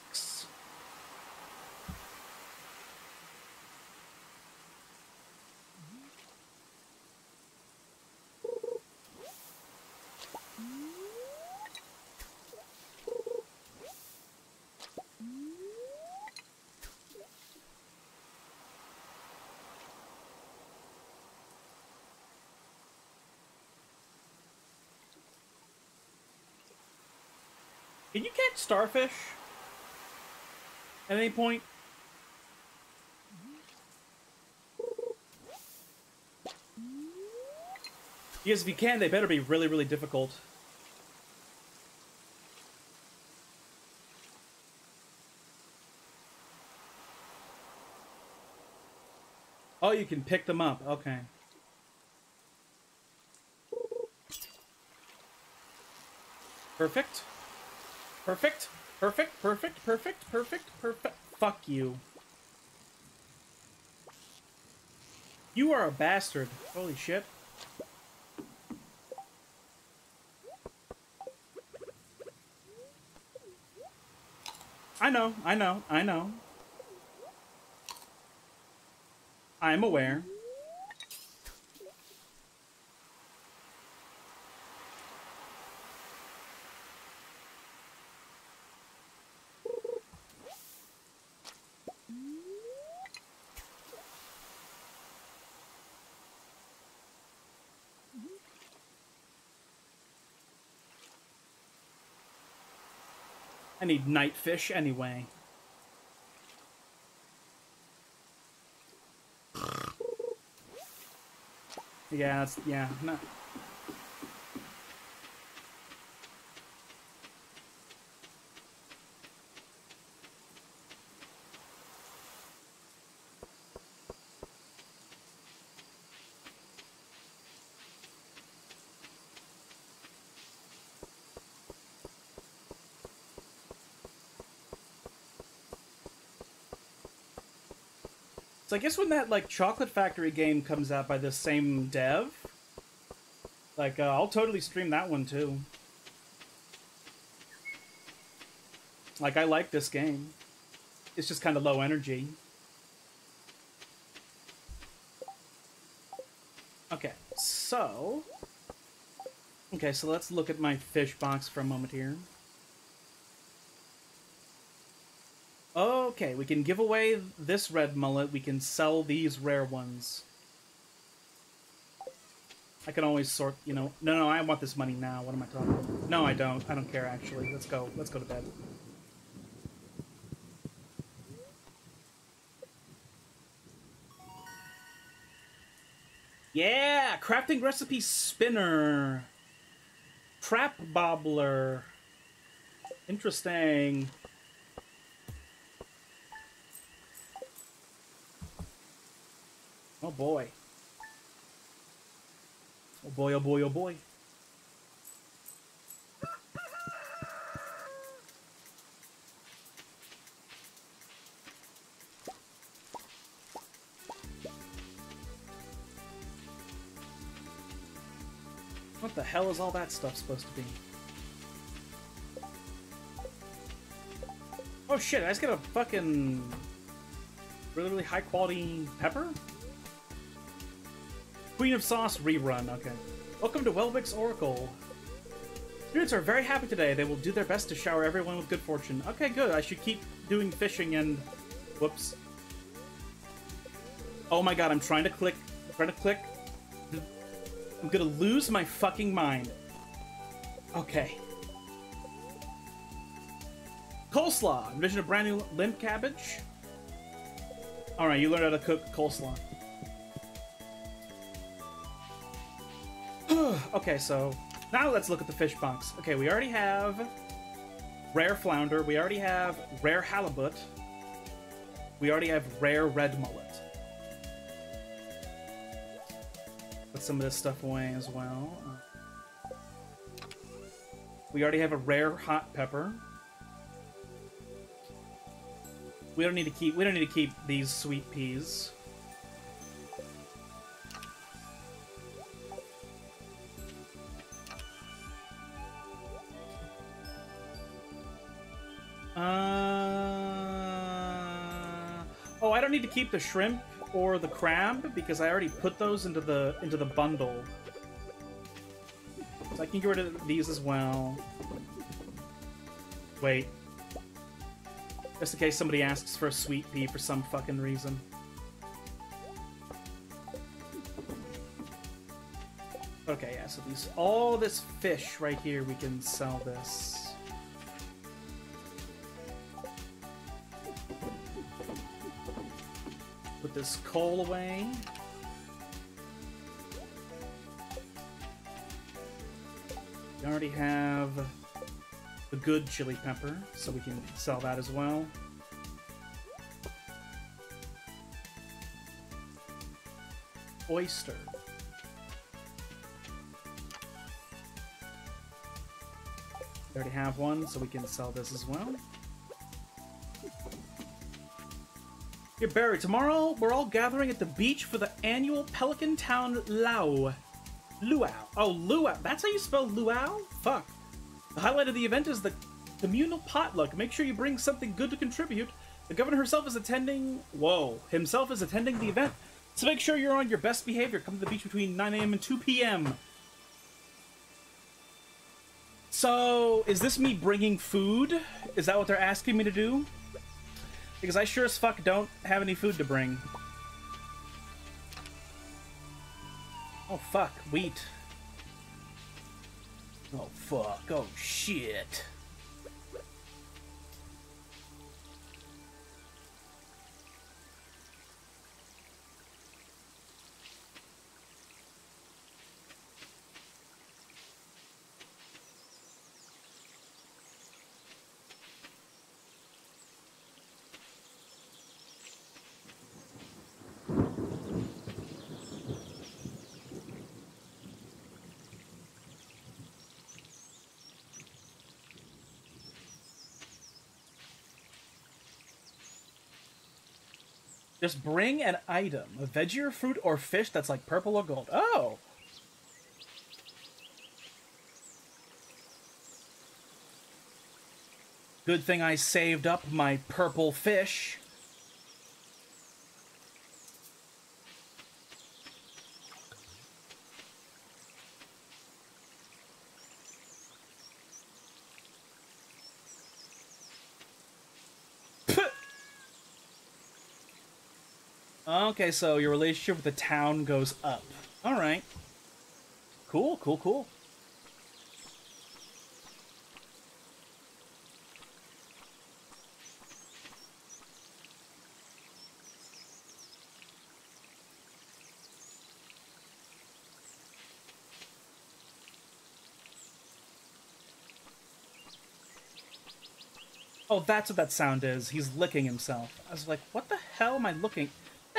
Can you catch starfish? At any point? Because if you can, they better be really, really difficult. Oh, you can pick them up. Okay. Perfect. Perfect. Perfect. Perfect. Perfect. Perfect. Perfect. Fuck you. You are a bastard. Holy shit. I know. I know. I know. I'm aware. Need night fish anyway. Yeah, that's, yeah. So I guess when that like Chocolate Factory game comes out by the same dev, like uh, I'll totally stream that one too. Like I like this game. It's just kind of low energy. Okay, so Okay, so let's look at my fish box for a moment here. Okay, we can give away this red mullet. We can sell these rare ones. I can always sort, you know... No, no, I want this money now. What am I talking about? No, I don't. I don't care, actually. Let's go. Let's go to bed. Yeah! Crafting recipe spinner. Trap Bobber. Interesting. Oh boy. Oh boy, oh boy, oh boy. What the hell is all that stuff supposed to be? Oh shit, I just got a fucking really, really high quality pepper? Queen of Sauce rerun, okay. Welcome to Welwick's Oracle. Spirits are very happy today. They will do their best to shower everyone with good fortune. Okay, good. I should keep doing fishing and... Whoops. Oh my god, I'm trying to click... I'm trying to click... I'm gonna lose my fucking mind. Okay. Coleslaw. Envision a brand new limp cabbage. All right, you learned how to cook coleslaw. Okay, so now let's look at the fish box. Okay, we already have rare flounder. We already have rare halibut. We already have rare red mullet. Put some of this stuff away as well. We already have a rare hot pepper. We don't need to keep we don't need to keep these sweet peas. Need to keep the shrimp or the crab because I already put those into the into the bundle. So I can get rid of these as well. Wait. Just in case somebody asks for a sweet pea for some fucking reason. Okay, yeah, so these all this fish right here, we can sell this. This coal away. We already have the good chili pepper, so we can sell that as well. Oyster. We already have one, so we can sell this as well. Here, Barry, tomorrow we're all gathering at the beach for the annual Pelican Town Luau. Luau. Oh, luau. That's how you spell luau? Fuck. The highlight of the event is the communal potluck. Make sure you bring something good to contribute. The governor herself is attending. Whoa. Himself is attending the event. So make sure you're on your best behavior. Come to the beach between 9 a.m. and 2 p.m. So, is this me bringing food? Is that what they're asking me to do? Because I sure as fuck don't have any food to bring. Oh fuck, wheat. Oh fuck, oh shit. Just bring an item, a veggie or fruit or fish that's like purple or gold. Oh! Good thing I saved up my purple fish. Okay, so your relationship with the town goes up. All right. Cool, cool, cool. Oh, that's what that sound is. He's licking himself. I was like, what the hell am I looking?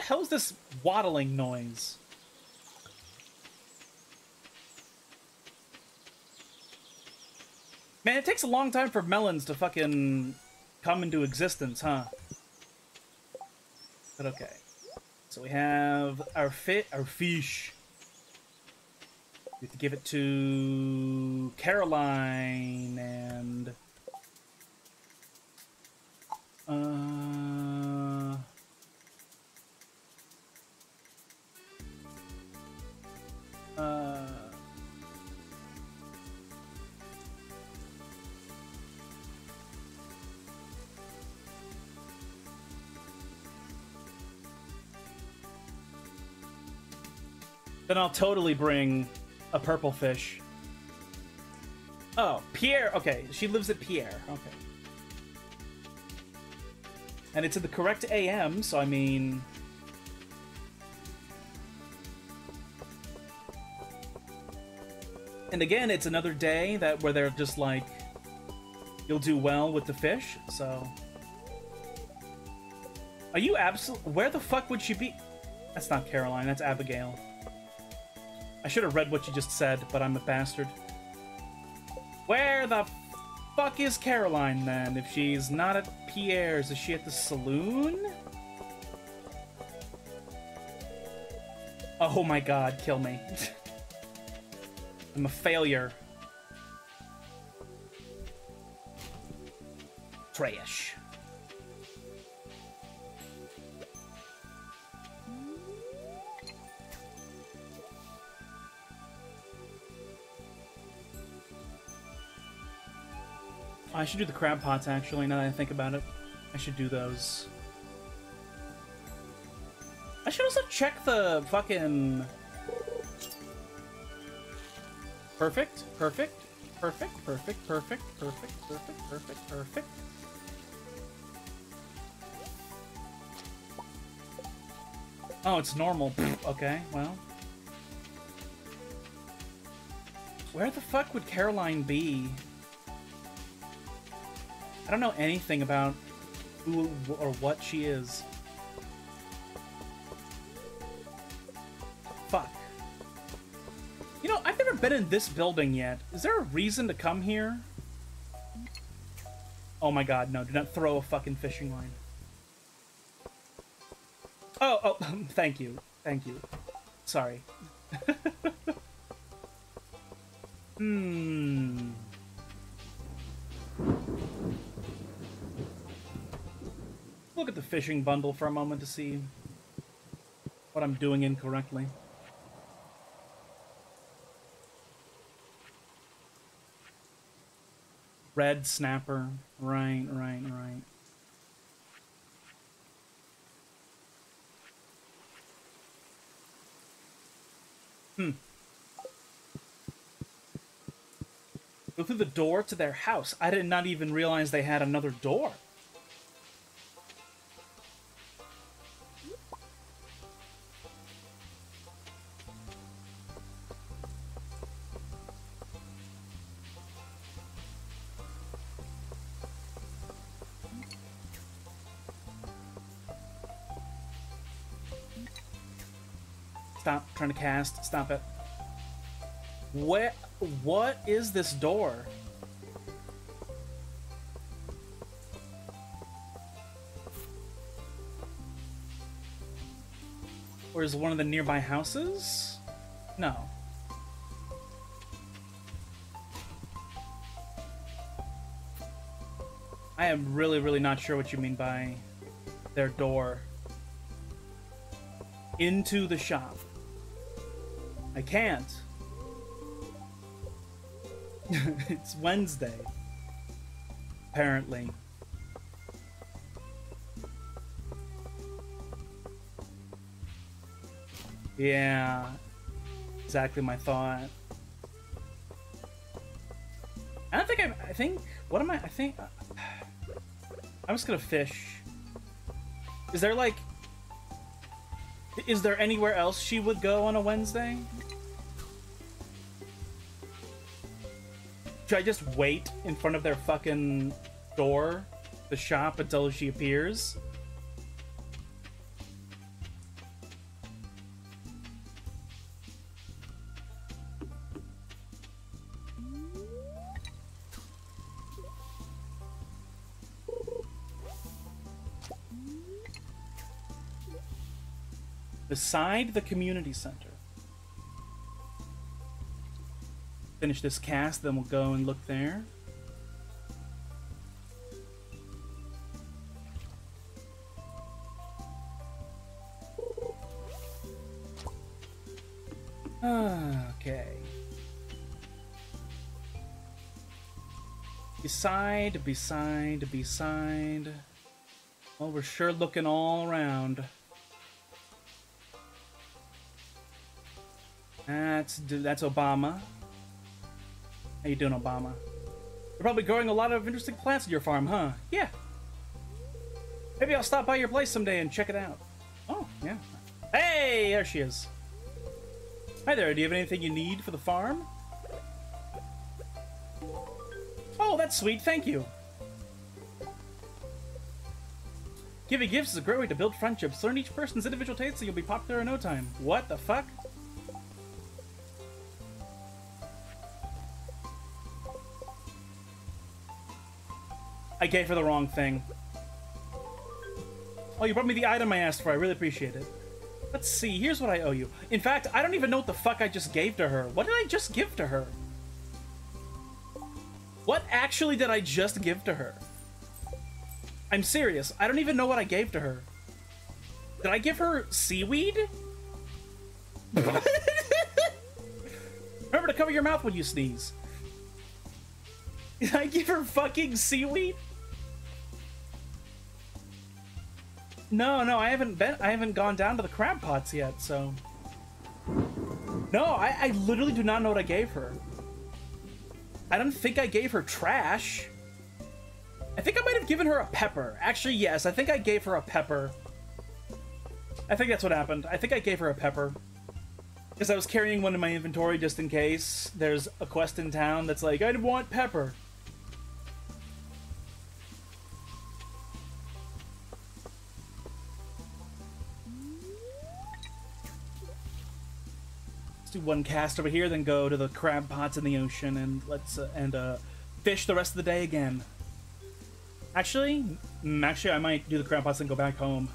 What the hell is this waddling noise? Man, it takes a long time for melons to fucking come into existence, huh? But okay. So we have our fit, our fish. We have to give it to Caroline and uh Uh, then I'll totally bring a purple fish. Oh, Pierre. Okay, she lives at Pierre. Okay. And it's at the correct AM, so I mean... And again, it's another day that where they're just like, you'll do well with the fish, so... Are you absolute? Where the fuck would she be? That's not Caroline, that's Abigail. I should have read what you just said, but I'm a bastard. Where the fuck is Caroline, then? If she's not at Pierre's, is she at the saloon? Oh my god, kill me. I'm a failure. Trash. I should do the crab pots, actually, now that I think about it. I should do those. I should also check the fucking... Perfect, perfect, perfect, perfect, perfect, perfect, perfect, perfect, perfect. Oh, it's normal. okay, well. Where the fuck would Caroline be? I don't know anything about who or what she is. Never been in this building yet. Is there a reason to come here? Oh my god, no, do not throw a fucking fishing line. Oh, oh, thank you. Thank you. Sorry. hmm. Look at the fishing bundle for a moment to see what I'm doing incorrectly. Red snapper. Right, right, right. Hmm. Go through the door to their house. I did not even realize they had another door. Trying to cast. Stop it. What? What is this door? Or is one of the nearby houses? No. I am really, really not sure what you mean by their door. Into the shop. I can't. it's Wednesday. Apparently. Yeah. Exactly my thought. I don't think I'm, I think, what am I, I think, I'm just gonna fish. Is there like, is there anywhere else she would go on a Wednesday? Should I just wait in front of their fucking door, the shop, until she appears? Beside the community center. Finish this cast, then we'll go and look there. Okay. Beside, beside, beside. Well, we're sure looking all around. That's that's Obama. How you doing, Obama? You're probably growing a lot of interesting plants at your farm, huh? Yeah. Maybe I'll stop by your place someday and check it out. Oh, yeah. Hey, there she is. Hi there, do you have anything you need for the farm? Oh, that's sweet, thank you. Giving gifts is a great way to build friendships. Learn each person's individual tastes so you'll be popular in no time. What the fuck? I gave her the wrong thing. Oh, you brought me the item I asked for. I really appreciate it. Let's see. Here's what I owe you. In fact, I don't even know what the fuck I just gave to her. What did I just give to her? What actually did I just give to her? I'm serious. I don't even know what I gave to her. Did I give her seaweed? Remember to cover your mouth when you sneeze. Did I give her fucking seaweed? No, no, I haven't been. I haven't gone down to the crab pots yet. So, no, I, I literally do not know what I gave her. I don't think I gave her trash. I think I might have given her a pepper. Actually, yes, I think I gave her a pepper. I think that's what happened. I think I gave her a pepper. Because I was carrying one in my inventory just in case there's a quest in town that's like, I want pepper. Do one cast over here, then go to the crab pots in the ocean, and let's uh, and uh, fish the rest of the day again. Actually, mm, actually, I might do the crab pots and go back home.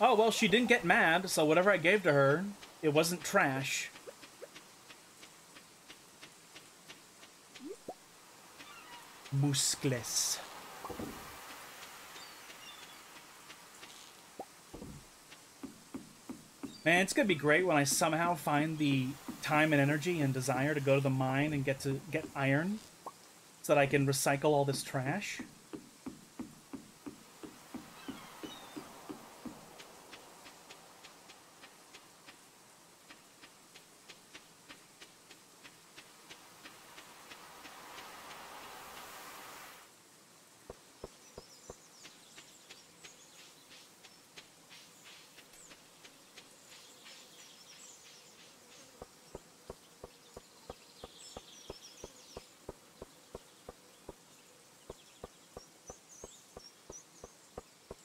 Oh, well, she didn't get mad, so whatever I gave to her, it wasn't trash. Mussels. Man, it's gonna be great when I somehow find the time and energy and desire to go to the mine and get to get iron so that I can recycle all this trash.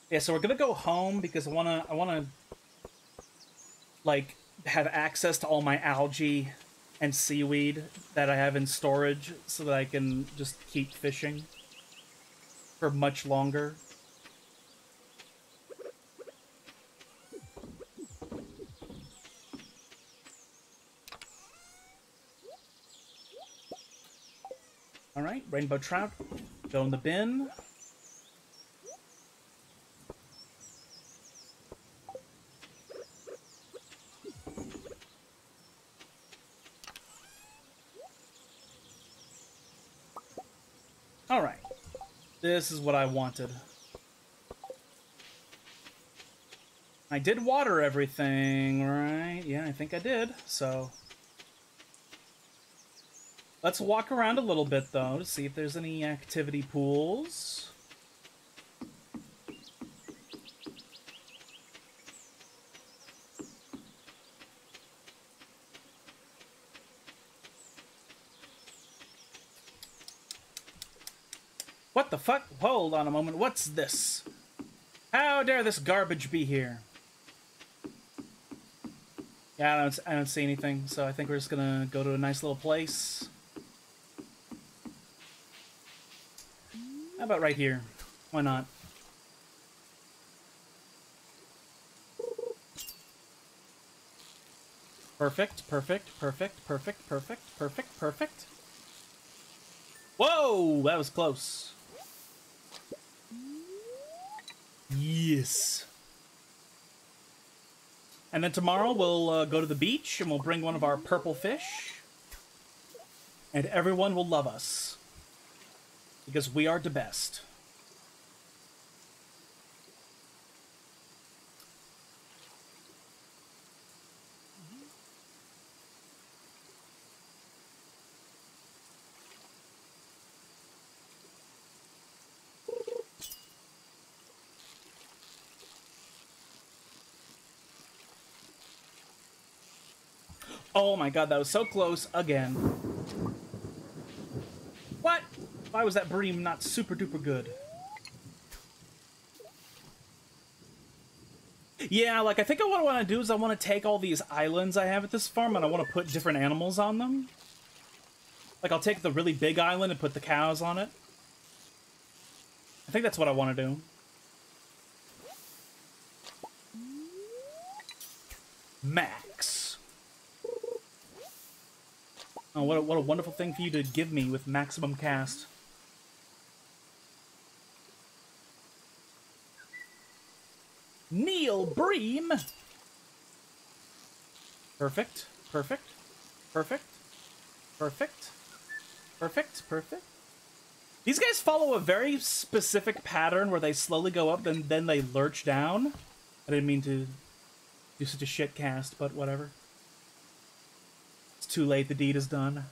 Yeah, so we're gonna go home because I wanna I wanna like have access to all my algae and seaweed that I have in storage so that I can just keep fishing for much longer. All right, rainbow trout, go in the bin. This is what I wanted. I did water everything, right? Yeah, I think I did, so... Let's walk around a little bit, though, to see if there's any activity pools. Fuck? Hold on a moment. What's this? How dare this garbage be here? Yeah, I don't, I don't see anything, so I think we're just gonna go to a nice little place. How about right here? Why not? Perfect, perfect, perfect, perfect, perfect, perfect, perfect. Whoa, that was close. Yes. And then tomorrow we'll uh, go to the beach and we'll bring one of our purple fish. And everyone will love us. Because we are the best. Oh my god, that was so close again. What? Why was that bream not super duper good? Yeah, like I think what I want to do is I want to take all these islands I have at this farm and I want to put different animals on them. Like I'll take the really big island and put the cows on it. I think that's what I want to do. Max. Oh, what a, what a wonderful thing for you to give me with maximum cast. Neil Bream! Perfect, perfect, perfect, perfect, perfect, perfect. These guys follow a very specific pattern where they slowly go up and then they lurch down. I didn't mean to do such a shit cast, but whatever. Too late, the deed is done.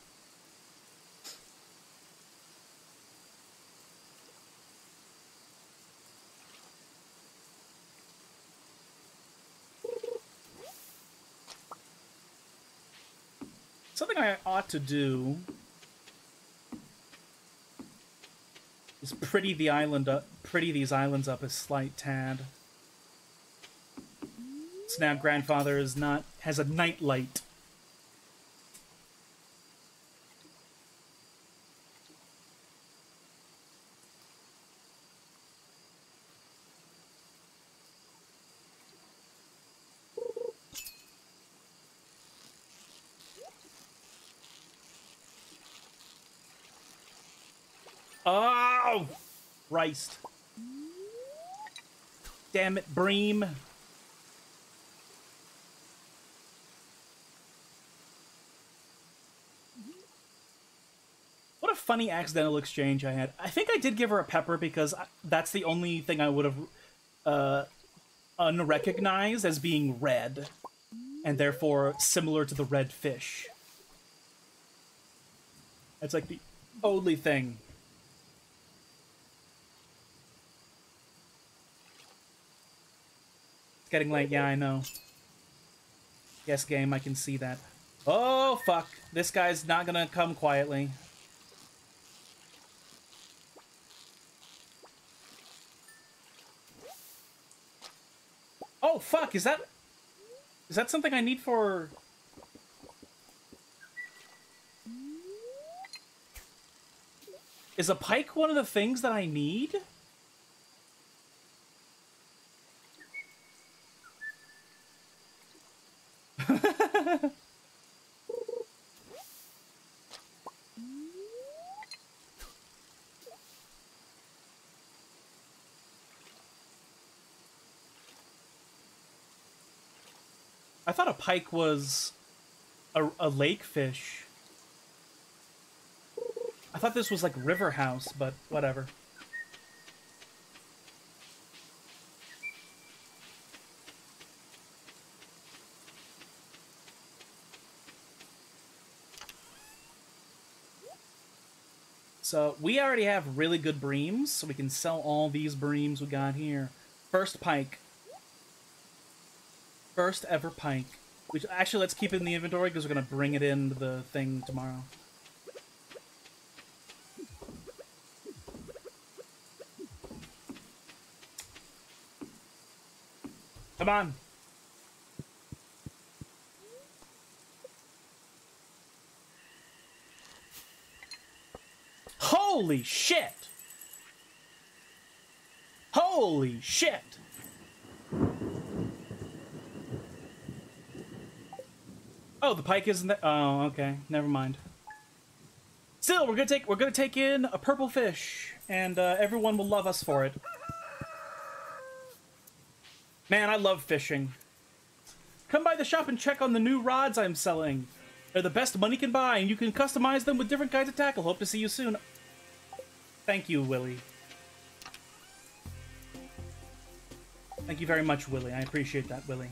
Something I ought to do is pretty the island up, pretty these islands up a slight tad. So now grandfather is not has a night light. Oh, Christ. Damn it, Bream. What a funny accidental exchange I had. I think I did give her a pepper because that's the only thing I would have uh, unrecognized as being red, and therefore similar to the red fish. That's like the only thing. It's getting late, yeah, I know. Yes, game, I can see that. Oh, fuck. This guy's not gonna come quietly. Oh, fuck, is that... Is that something I need for... Is a pike one of the things that I need? I thought a pike was a, a lake fish. I thought this was like river house, but whatever. So we already have really good breams, so we can sell all these breams we got here. First pike. First ever pike. Which actually let's keep it in the inventory because we're gonna bring it in the thing tomorrow. Come on. Holy shit! Holy shit! Oh, the pike isn't there. Oh, okay. Never mind. Still, we're gonna take we're gonna take in a purple fish, and uh, everyone will love us for it. Man, I love fishing. Come by the shop and check on the new rods I'm selling. They're the best money can buy, and you can customize them with different kinds of tackle. Hope to see you soon. Thank you, Willy. Thank you very much, Willy. I appreciate that, Willy.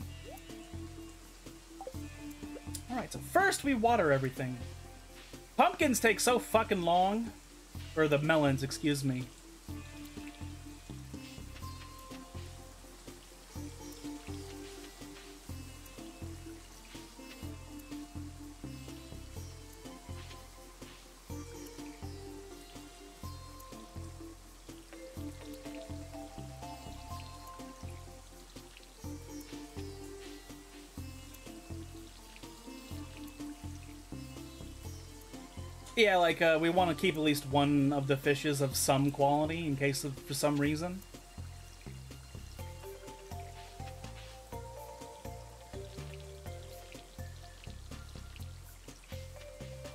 Alright, so first we water everything. Pumpkins take so fucking long. Or the melons, excuse me. Yeah, like, uh, we want to keep at least one of the fishes of some quality in case of, for some reason.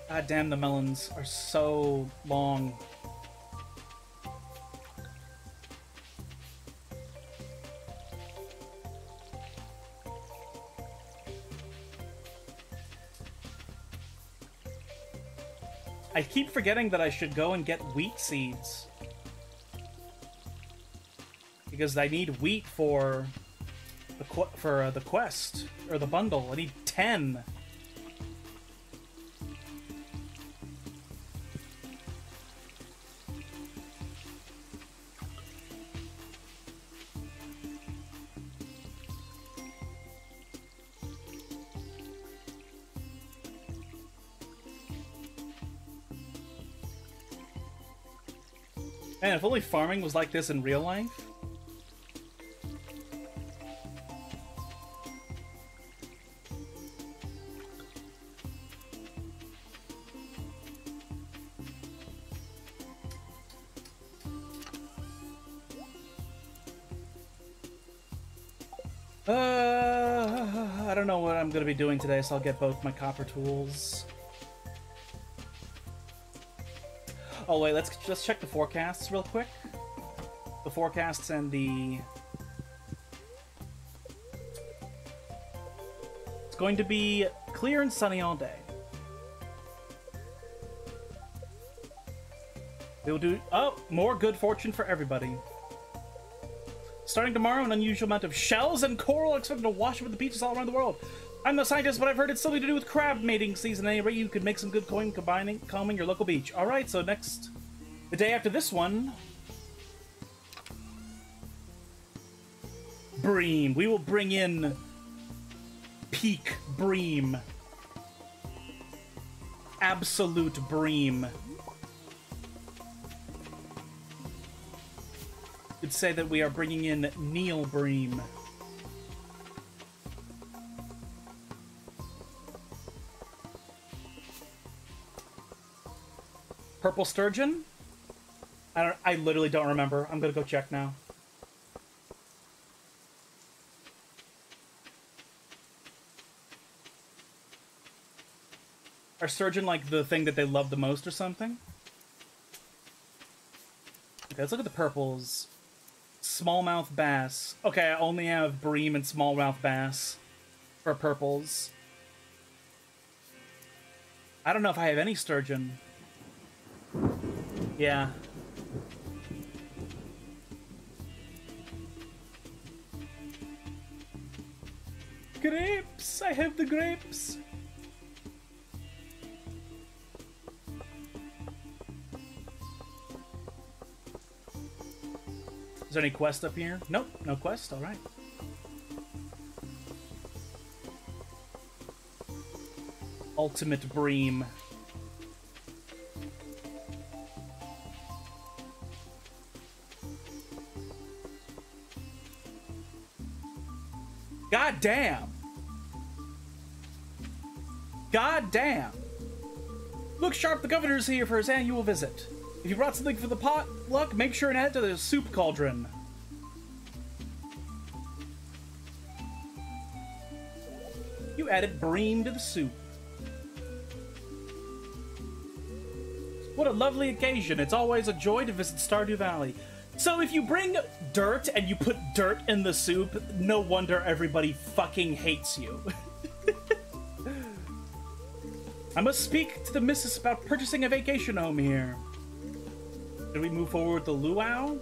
God damn, the melons are so long. Keep forgetting that I should go and get wheat seeds. Because I need wheat for the for uh, the quest or the bundle. I need 10. Only farming was like this in real life. Uh, I don't know what I'm going to be doing today, so I'll get both my copper tools. Oh wait, let's just check the forecasts real quick. The forecasts and the... It's going to be clear and sunny all day. They will do... Oh, more good fortune for everybody. Starting tomorrow, an unusual amount of shells and coral are expected to wash over the beaches all around the world. I'm no scientist, but I've heard it's something to do with crab mating season. Anyway, you could make some good coin combining combing your local beach. All right, so next, the day after this one, Bream. We will bring in peak Bream. Absolute Bream. Could say that we are bringing in Neil Bream. Purple Sturgeon? I don't I literally don't remember. I'm gonna go check now. Are sturgeon like the thing that they love the most or something? Okay, let's look at the purples. Smallmouth bass. Okay, I only have bream and smallmouth bass for purples. I don't know if I have any sturgeon. Yeah. Grapes! I have the grapes! Is there any quest up here? Nope, no quest, alright. Ultimate Bream. Damn. God damn. Look sharp, the governor's here for his annual visit. If you brought something for the pot, luck, make sure and add it to the soup cauldron. You added bream to the soup. What a lovely occasion. It's always a joy to visit Stardew Valley. So if you bring dirt and you put dirt in the soup, no wonder everybody fucking hates you. I must speak to the missus about purchasing a vacation home here. Did we move forward with the luau?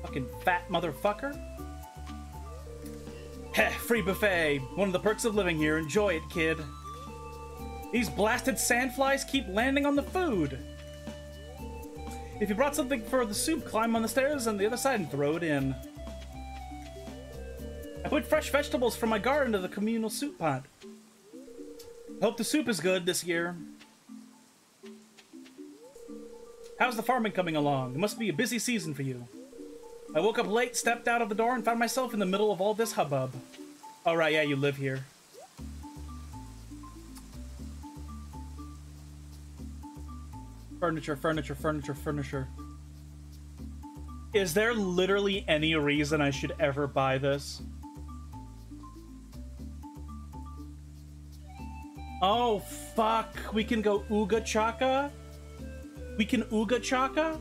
Fucking fat motherfucker. Heh, free buffet. One of the perks of living here. Enjoy it, kid. These blasted sandflies keep landing on the food. If you brought something for the soup, climb on the stairs on the other side and throw it in. I put fresh vegetables from my garden to the communal soup pot. Hope the soup is good this year. How's the farming coming along? It must be a busy season for you. I woke up late, stepped out of the door, and found myself in the middle of all this hubbub. All right, yeah, you live here. Furniture, furniture, furniture, furniture. Is there literally any reason I should ever buy this? Oh, fuck. We can go Ooga Chaka? We can Ooga Chaka?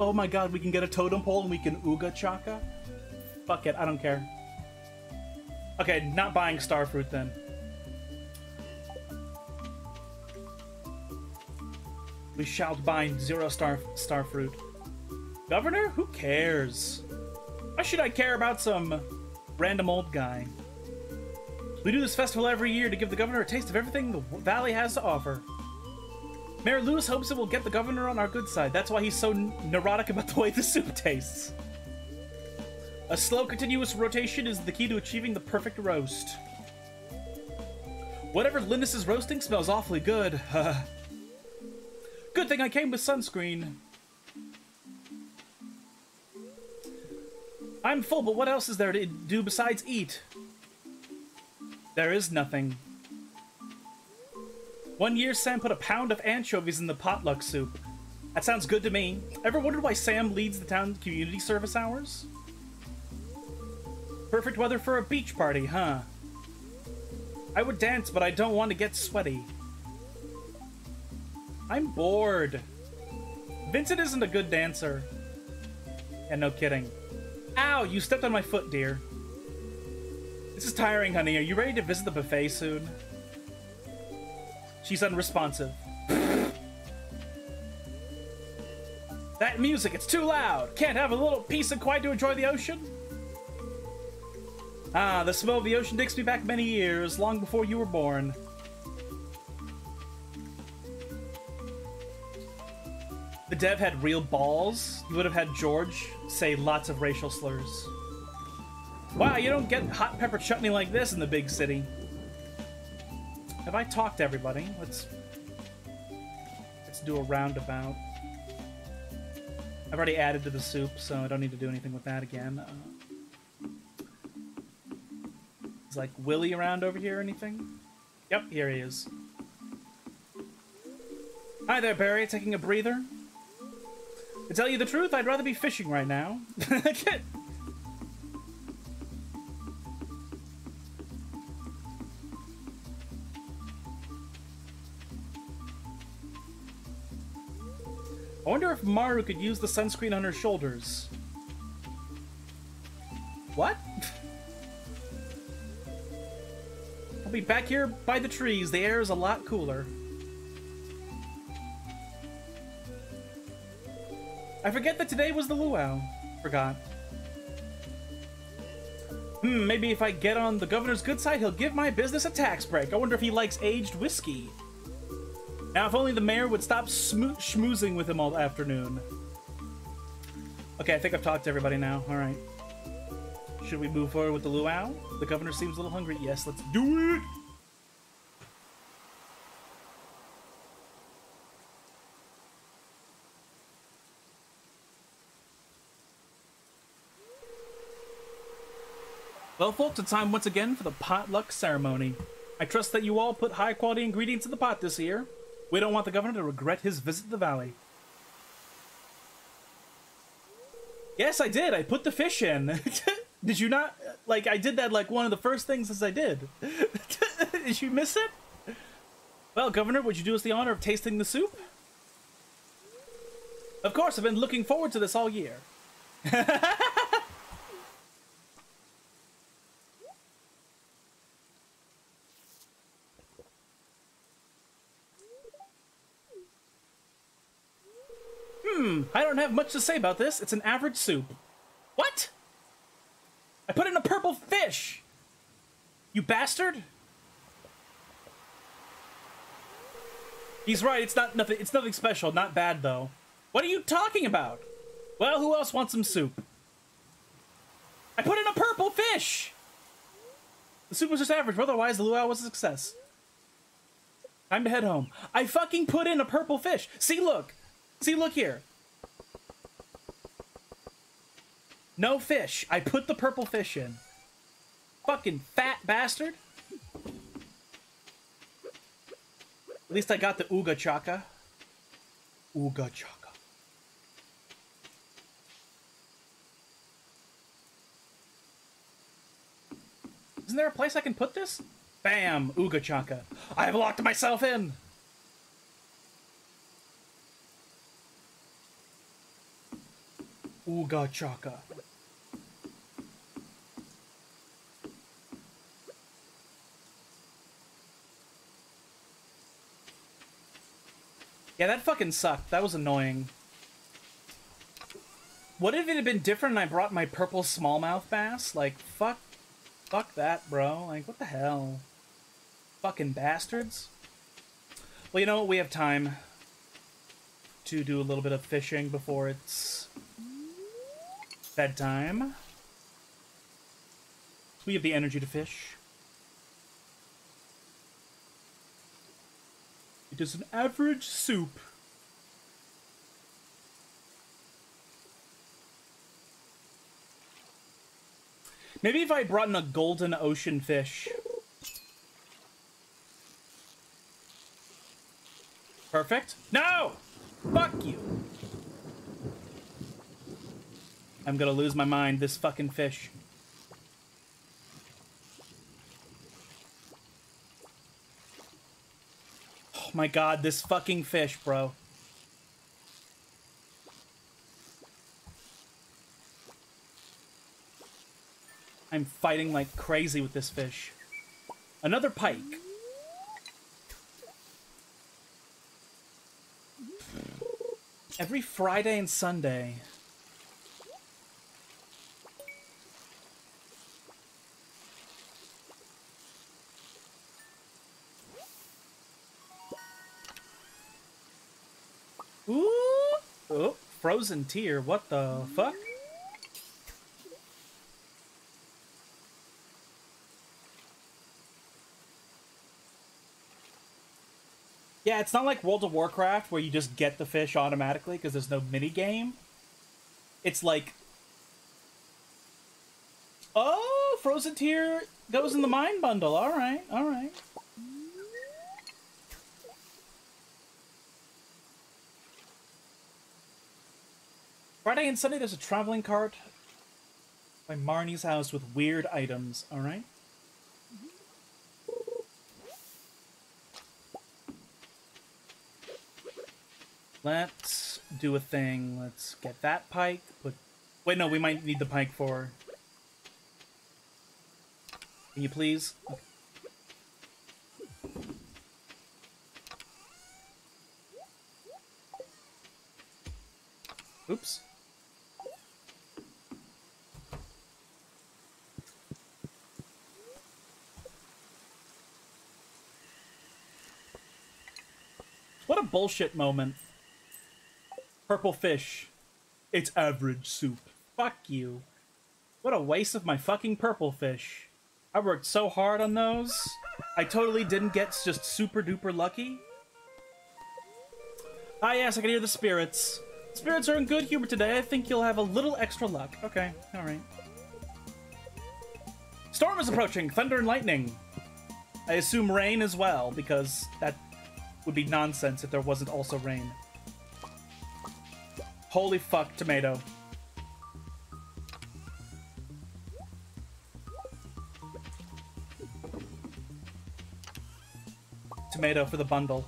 Oh my god, we can get a totem pole and we can Ooga Chaka? Fuck it, I don't care. Okay, not buying Starfruit then. We shall bind zero star Starfruit. Governor? Who cares? Why should I care about some random old guy? We do this festival every year to give the governor a taste of everything the valley has to offer. Mayor Lewis hopes it will get the governor on our good side. That's why he's so neurotic about the way the soup tastes. A slow, continuous rotation is the key to achieving the perfect roast. Whatever Linus is roasting smells awfully good. good thing I came with sunscreen. I'm full, but what else is there to do besides eat? There is nothing. One year, Sam put a pound of anchovies in the potluck soup. That sounds good to me. Ever wondered why Sam leads the town community service hours? Perfect weather for a beach party, huh? I would dance, but I don't want to get sweaty. I'm bored. Vincent isn't a good dancer. And no kidding. Ow, you stepped on my foot, dear. This is tiring, honey. Are you ready to visit the buffet soon? She's unresponsive. that music, it's too loud. Can't have a little peace and quiet to enjoy the ocean? Ah, the smell of the ocean takes me back many years, long before you were born. Dev had real balls. You would have had George say lots of racial slurs. Wow, you don't get hot pepper chutney like this in the big city. Have I talked to everybody? Let's let's do a roundabout. I've already added to the soup, so I don't need to do anything with that again. Uh, is like Willy around over here or anything? Yep, here he is. Hi there, Barry. Taking a breather? To tell you the truth, I'd rather be fishing right now. I wonder if Maru could use the sunscreen on her shoulders. What? I'll be back here by the trees. The air is a lot cooler. I forget that today was the luau. Forgot. Hmm, maybe if I get on the governor's good side, he'll give my business a tax break. I wonder if he likes aged whiskey. Now, if only the mayor would stop schmoozing with him all afternoon. Okay, I think I've talked to everybody now. All right. Should we move forward with the luau? The governor seems a little hungry. Yes, let's do it! Well, folks, it's time once again for the potluck ceremony. I trust that you all put high quality ingredients in the pot this year. We don't want the governor to regret his visit to the valley. Yes, I did. I put the fish in. did you not? Like, I did that like one of the first things as I did. did you miss it? Well, Governor, would you do us the honor of tasting the soup? Of course, I've been looking forward to this all year. Hmm, I don't have much to say about this. It's an average soup. What? I put in a purple fish! You bastard! He's right, it's not nothing it's nothing special, not bad though. What are you talking about? Well, who else wants some soup? I put in a purple fish! The soup was just average, but otherwise the luau was a success. Time to head home. I fucking put in a purple fish! See, look! See, look here. No fish. I put the purple fish in. Fucking fat bastard. At least I got the Ooga Chaka. Ooga chaka. Isn't there a place I can put this? Bam! Ooga chaka. I have locked myself in! Ooga chaka. Yeah, that fucking sucked. That was annoying. What if it had been different and I brought my purple smallmouth bass? Like, fuck, fuck that, bro. Like, what the hell? Fucking bastards. Well, you know, what? we have time to do a little bit of fishing before it's bedtime. We have the energy to fish. It is an average soup. Maybe if I brought in a golden ocean fish. Perfect. No! Fuck you! I'm gonna lose my mind, this fucking fish. My god, this fucking fish, bro. I'm fighting like crazy with this fish. Another pike. Every Friday and Sunday. Frozen tear. What the fuck? Yeah, it's not like World of Warcraft where you just get the fish automatically because there's no mini game. It's like, oh, frozen tear goes in the mine bundle. All right, all right. Friday and Sunday, there's a traveling cart by Marnie's house with weird items. All right. Let's do a thing. Let's get that pike. Put. Wait, no, we might need the pike for. Can you please? Okay. Oops. Bullshit moment. Purple fish. It's average soup. Fuck you. What a waste of my fucking purple fish. I worked so hard on those. I totally didn't get just super duper lucky. Ah yes, I can hear the spirits. Spirits are in good humor today. I think you'll have a little extra luck. Okay, alright. Storm is approaching. Thunder and lightning. I assume rain as well, because that would be nonsense if there wasn't also rain. Holy fuck, tomato. Tomato for the bundle.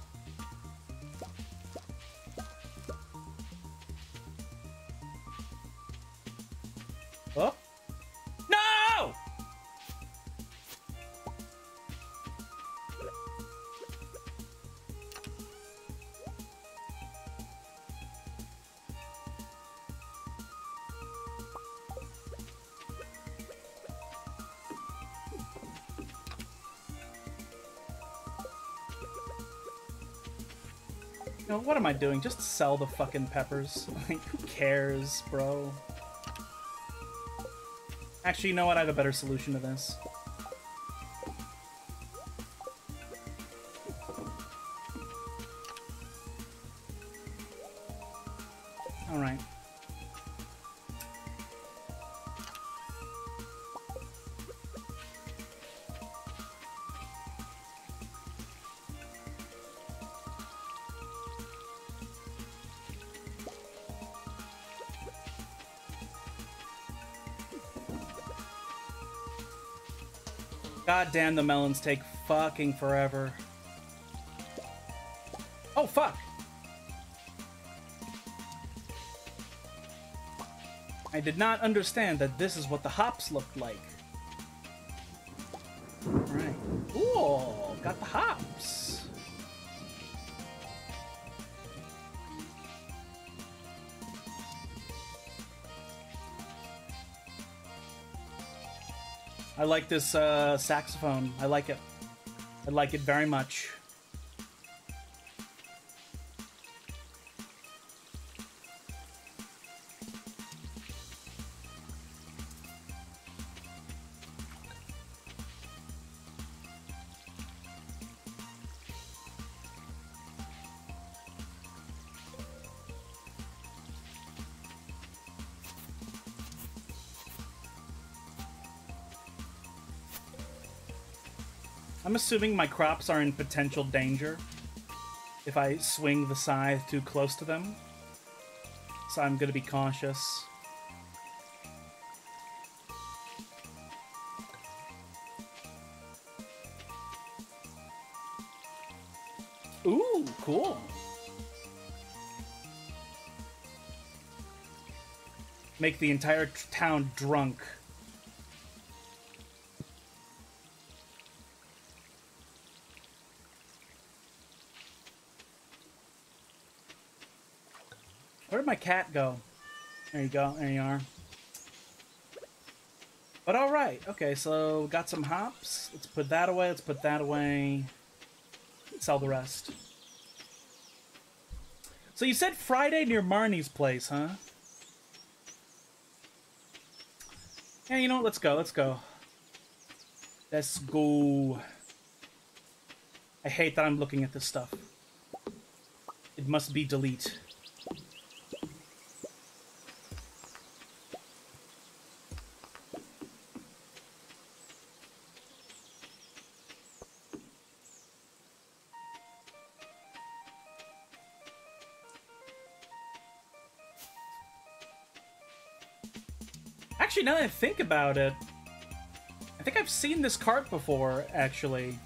What am I doing? Just sell the fucking peppers. Like, who cares, bro? Actually, you know what? I have a better solution to this. God damn, the melons take fucking forever. Oh, fuck! I did not understand that this is what the hops looked like. Alright. Ooh, got the hops. I like this uh, saxophone. I like it. I like it very much. I'm assuming my crops are in potential danger if I swing the scythe too close to them. So I'm going to be cautious. Ooh, cool. Make the entire town drunk. Cat go? There you go. There you are. But all right. Okay, so got some hops. Let's put that away. Let's put that away. Sell the rest. So you said Friday near Marnie's place, huh? Yeah, you know what? Let's go. Let's go. Let's go. I hate that I'm looking at this stuff. It must be delete. Now that I think about it, I think I've seen this cart before, actually.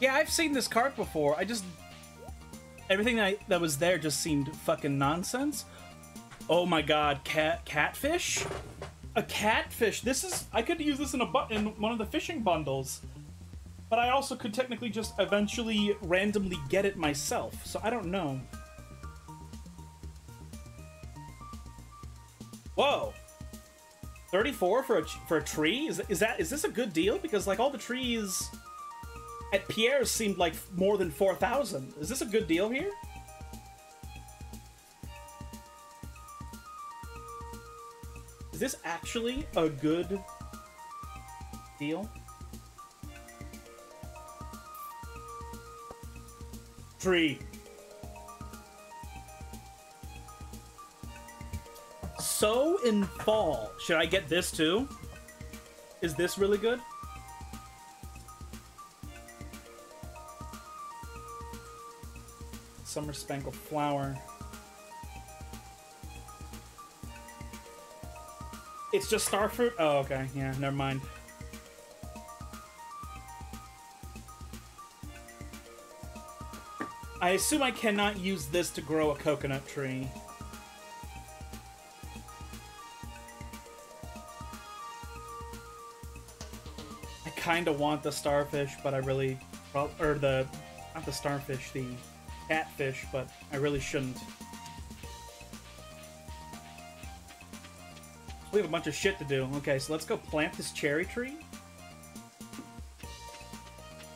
Yeah, I've seen this cart before. I just... Everything that, I, that was there just seemed fucking nonsense. Oh my god, cat catfish? A catfish. This is... I could use this in a bu in one of the fishing bundles. But I also could technically just eventually randomly get it myself. So I don't know. 34 for a for a tree? Is is that is this a good deal? Because like all the trees at Pierre's seemed like more than 4,000. Is this a good deal here? Is this actually a good deal? Tree. Sow in fall. Should I get this too? Is this really good? Summer Spangled Flower. It's just starfruit? Oh, okay. Yeah, never mind. I assume I cannot use this to grow a coconut tree. Kind of want the starfish, but I really, or the, not the starfish, the catfish, but I really shouldn't. We have a bunch of shit to do. Okay, so let's go plant this cherry tree.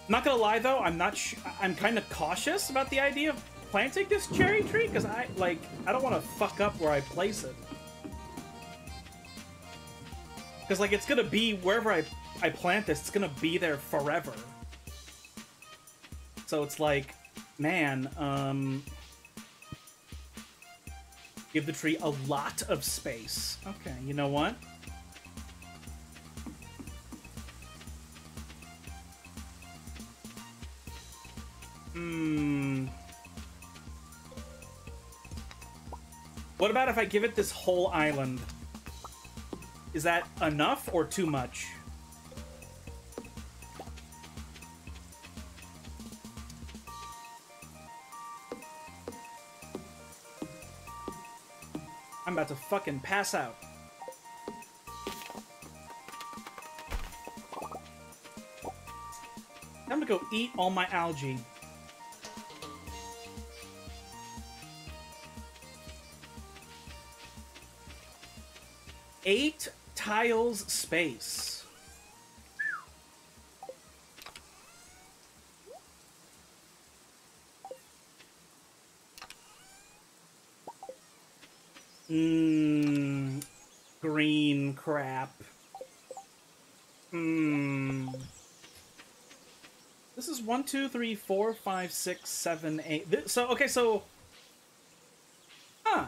Not gonna lie though, I'm not. I'm kind of cautious about the idea of planting this cherry tree because I like. I don't want to fuck up where I place it. Because like it's gonna be wherever I I plant this, it's gonna be there forever. So it's like, man, um... Give the tree a lot of space. Okay, you know what? Hmm... What about if I give it this whole island? Is that enough or too much? I'm about to fucking pass out. I'm gonna go eat all my algae. Eight tiles space. Mmm. Green crap. Mmm. This is one, two, three, four, five, six, seven, eight. This, so okay, so, huh?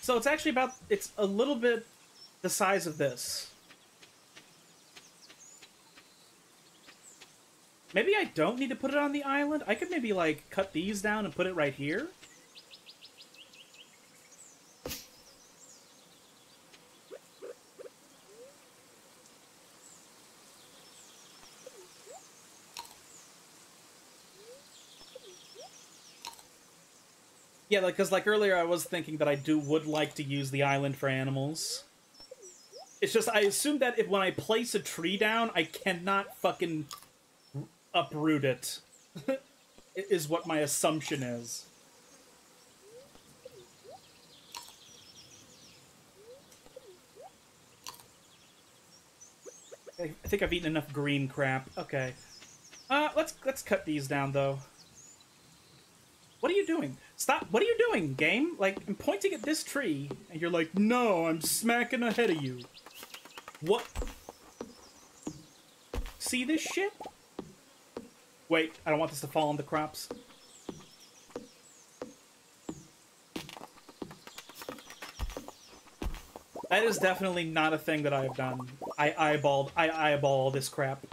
So it's actually about. It's a little bit the size of this. Maybe I don't need to put it on the island. I could maybe like cut these down and put it right here. Yeah, like because like earlier I was thinking that I do would like to use the island for animals. It's just I assume that if when I place a tree down, I cannot fucking uproot it. is what my assumption is. I think I've eaten enough green crap. Okay. Uh, let's let's cut these down though. What are you doing? Stop. What are you doing, game? Like, I'm pointing at this tree, and you're like, no, I'm smacking ahead of you. What? See this shit? Wait, I don't want this to fall on the crops. That is definitely not a thing that I have done. I eyeballed, I eyeball this crap.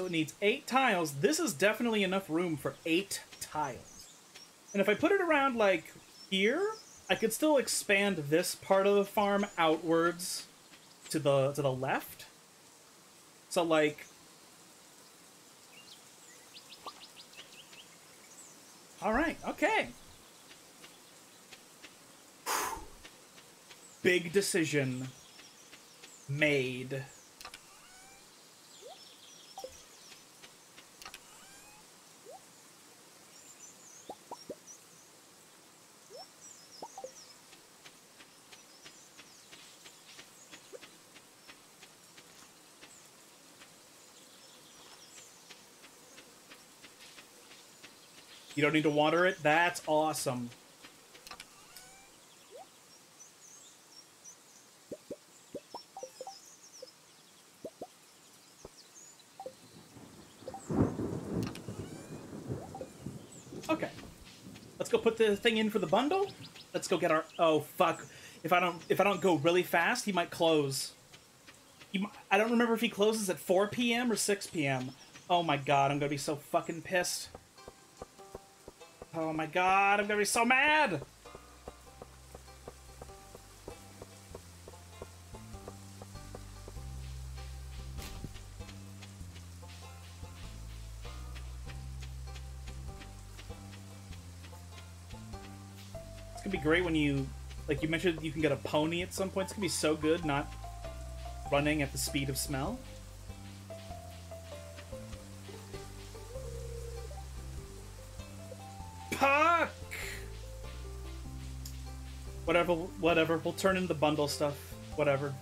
So it needs eight tiles. This is definitely enough room for eight tiles. And if I put it around, like, here, I could still expand this part of the farm outwards to the to the left. So, like... Alright, okay. Big decision made. You don't need to water it? That's awesome. Okay. Let's go put the thing in for the bundle. Let's go get our... Oh, fuck. If I don't if I don't go really fast, he might close. He, I don't remember if he closes at 4 p.m. or 6 p.m. Oh my god, I'm gonna be so fucking pissed. Oh my god, I'm gonna be so mad! It's gonna be great when you, like you mentioned, you can get a pony at some point. It's gonna be so good not running at the speed of smell. Whatever, whatever. We'll turn in the bundle stuff. Whatever.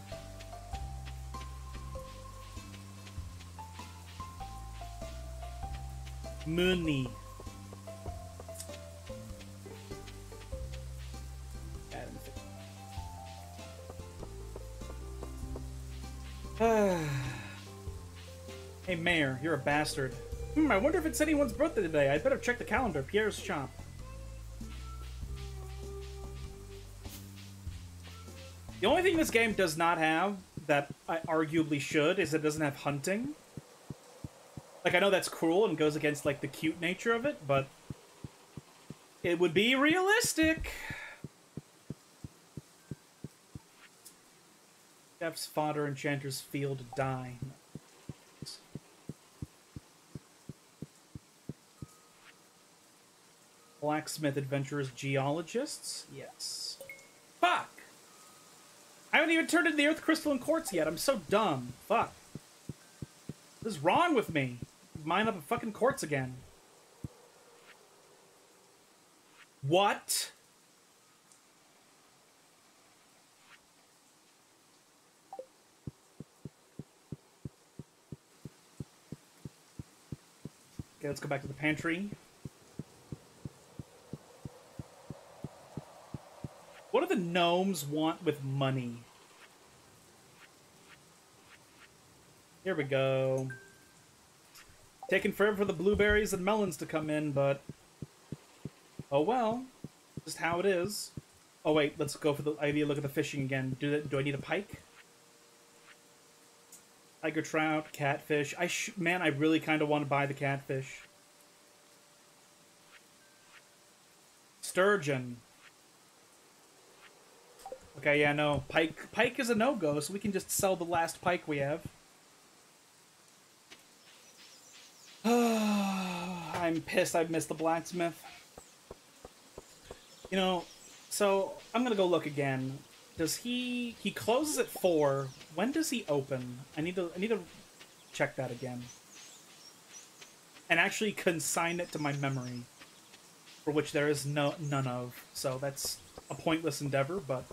Mooney. hey, Mayor, you're a bastard. Hmm, I wonder if it's anyone's birthday today. I'd better check the calendar. Pierre's shop. This game does not have, that I arguably should is it doesn't have hunting. Like I know that's cruel and goes against like the cute nature of it, but it would be realistic. Chef's fodder, enchanter's field, dine. Blacksmith adventurers, geologists? Yes. Fuck! I haven't even turned in the earth crystalline quartz yet. I'm so dumb. Fuck. What is wrong with me? Mine up a fucking quartz again. What? Okay, let's go back to the pantry. What do the gnomes want with money? Here we go. Taking forever for the blueberries and melons to come in, but... Oh well. Just how it is. Oh wait, let's go for the idea. Look at the fishing again. Do do I need a pike? Tiger trout, catfish. I man, I really kind of want to buy the catfish. Sturgeon. Okay, yeah, no. Pike Pike is a no-go, so we can just sell the last pike we have. I'm pissed I've missed the blacksmith. You know, so I'm gonna go look again. Does he he closes at four? When does he open? I need to I need to check that again. And actually consign it to my memory. For which there is no none of. So that's a pointless endeavor, but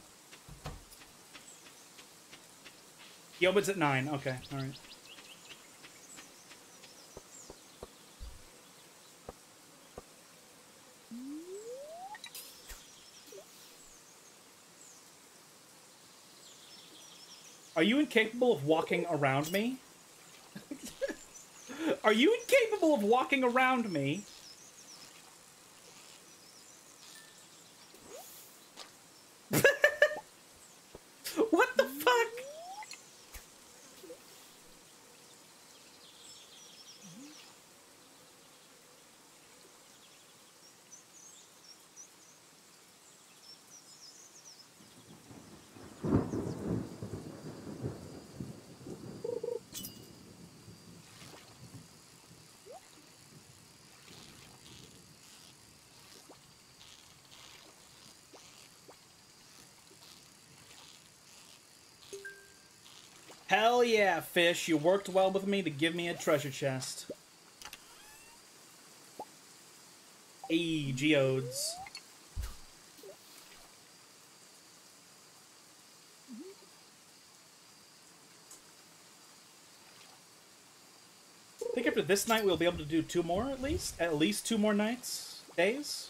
He opens at 9. Okay, alright. Are you incapable of walking around me? Are you incapable of walking around me? Hell yeah, fish. You worked well with me to give me a treasure chest. Hey, geodes. I think after this night we'll be able to do two more at least? At least two more nights? Days?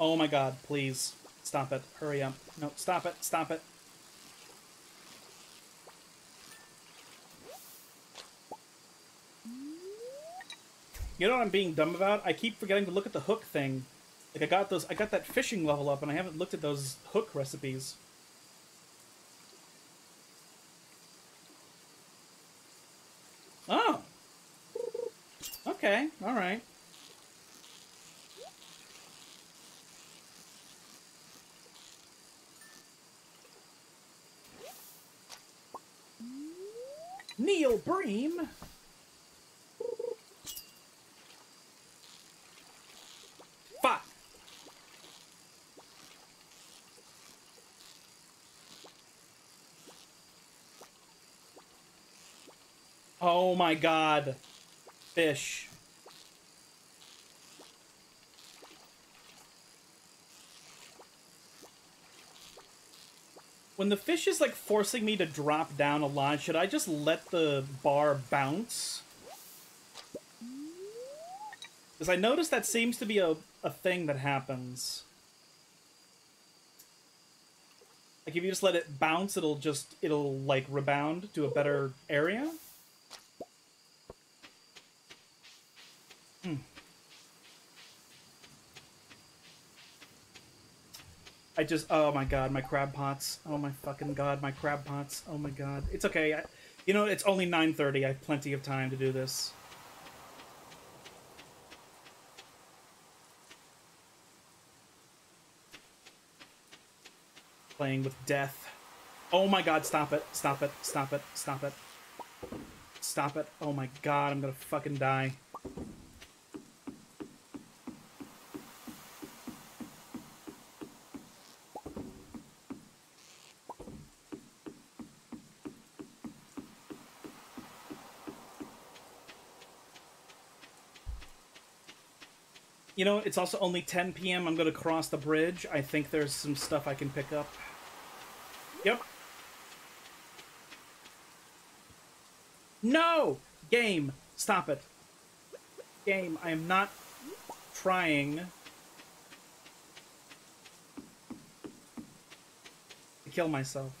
Oh my god, please. Stop it. Hurry up. No, stop it. Stop it. You know what I'm being dumb about? I keep forgetting to look at the hook thing. Like I got those I got that fishing level up and I haven't looked at those hook recipes. Oh. Okay, alright. Neil Bream. Fuck. Oh my god. Fish. When the fish is like forcing me to drop down a lot, should I just let the bar bounce? Because I noticed that seems to be a, a thing that happens. Like if you just let it bounce, it'll just, it'll like rebound to a better area. Hmm. I just, oh my god, my crab pots. Oh my fucking god, my crab pots. Oh my god. It's okay. I, you know, it's only 9.30. I have plenty of time to do this. Playing with death. Oh my god, stop it. Stop it. Stop it. Stop it. Stop it. Oh my god, I'm gonna fucking die. You know, it's also only 10 p.m. I'm going to cross the bridge. I think there's some stuff I can pick up. Yep. No! Game, stop it. Game, I am not trying to kill myself.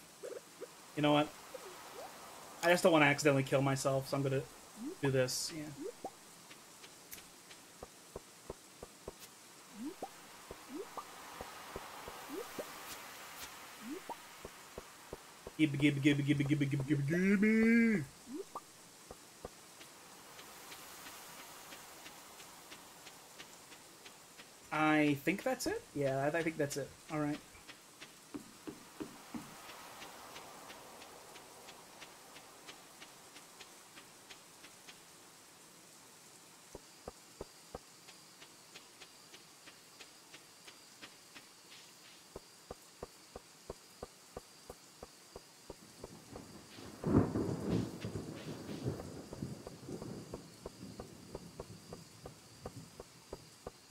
You know what? I just don't want to accidentally kill myself, so I'm going to do this. Yeah. Gibby, gibby, gibby, gibby, gibby, gibby, gibby, gibby. I think that's it. Yeah, I think that's it. All right.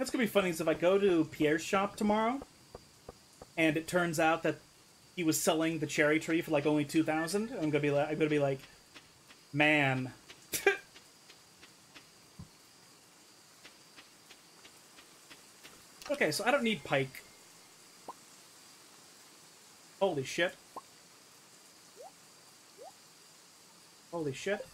What's gonna be funny is if I go to Pierre's shop tomorrow, and it turns out that he was selling the cherry tree for like only two thousand. I'm gonna be like, I'm gonna be like, man. okay, so I don't need pike. Holy shit. Holy shit.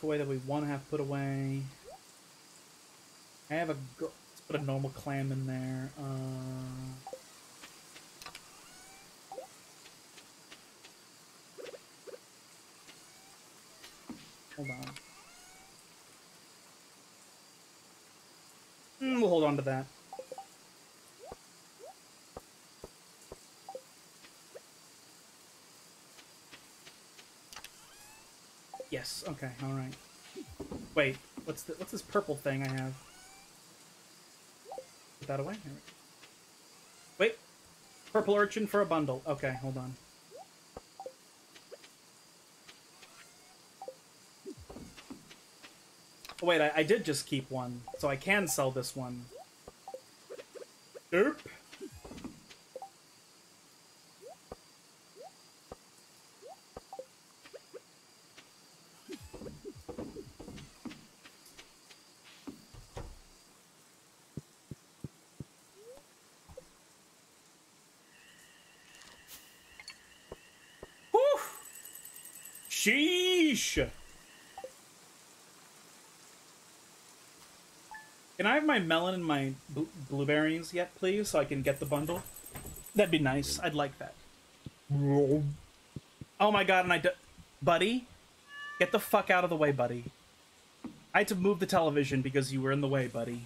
Stuff away that we want to have put away. I have a... Let's put a normal clam in there. Uh... Hold on. Mm, we'll hold on to that. Yes. Okay. All right. Wait. What's the what's this purple thing I have? Put that away. Wait. Purple urchin for a bundle. Okay. Hold on. Oh, wait, I, I did just keep one, so I can sell this one. Derp. Can I have my melon and my bl blueberries yet, please, so I can get the bundle? That'd be nice. I'd like that. Oh my god, and I d- Buddy? Get the fuck out of the way, buddy. I had to move the television because you were in the way, buddy.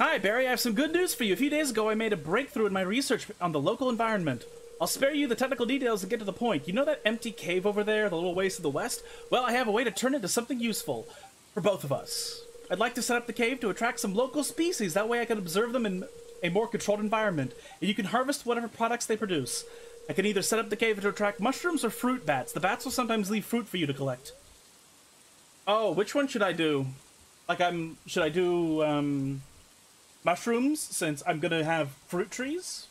Hi, Barry, I have some good news for you. A few days ago, I made a breakthrough in my research on the local environment. I'll spare you the technical details and get to the point. You know that empty cave over there, the little ways to the west? Well, I have a way to turn it into something useful for both of us. I'd like to set up the cave to attract some local species. That way I can observe them in a more controlled environment, and you can harvest whatever products they produce. I can either set up the cave to attract mushrooms or fruit bats. The bats will sometimes leave fruit for you to collect. Oh, which one should I do? Like, I'm... Should I do, um... Mushrooms, since I'm gonna have fruit trees?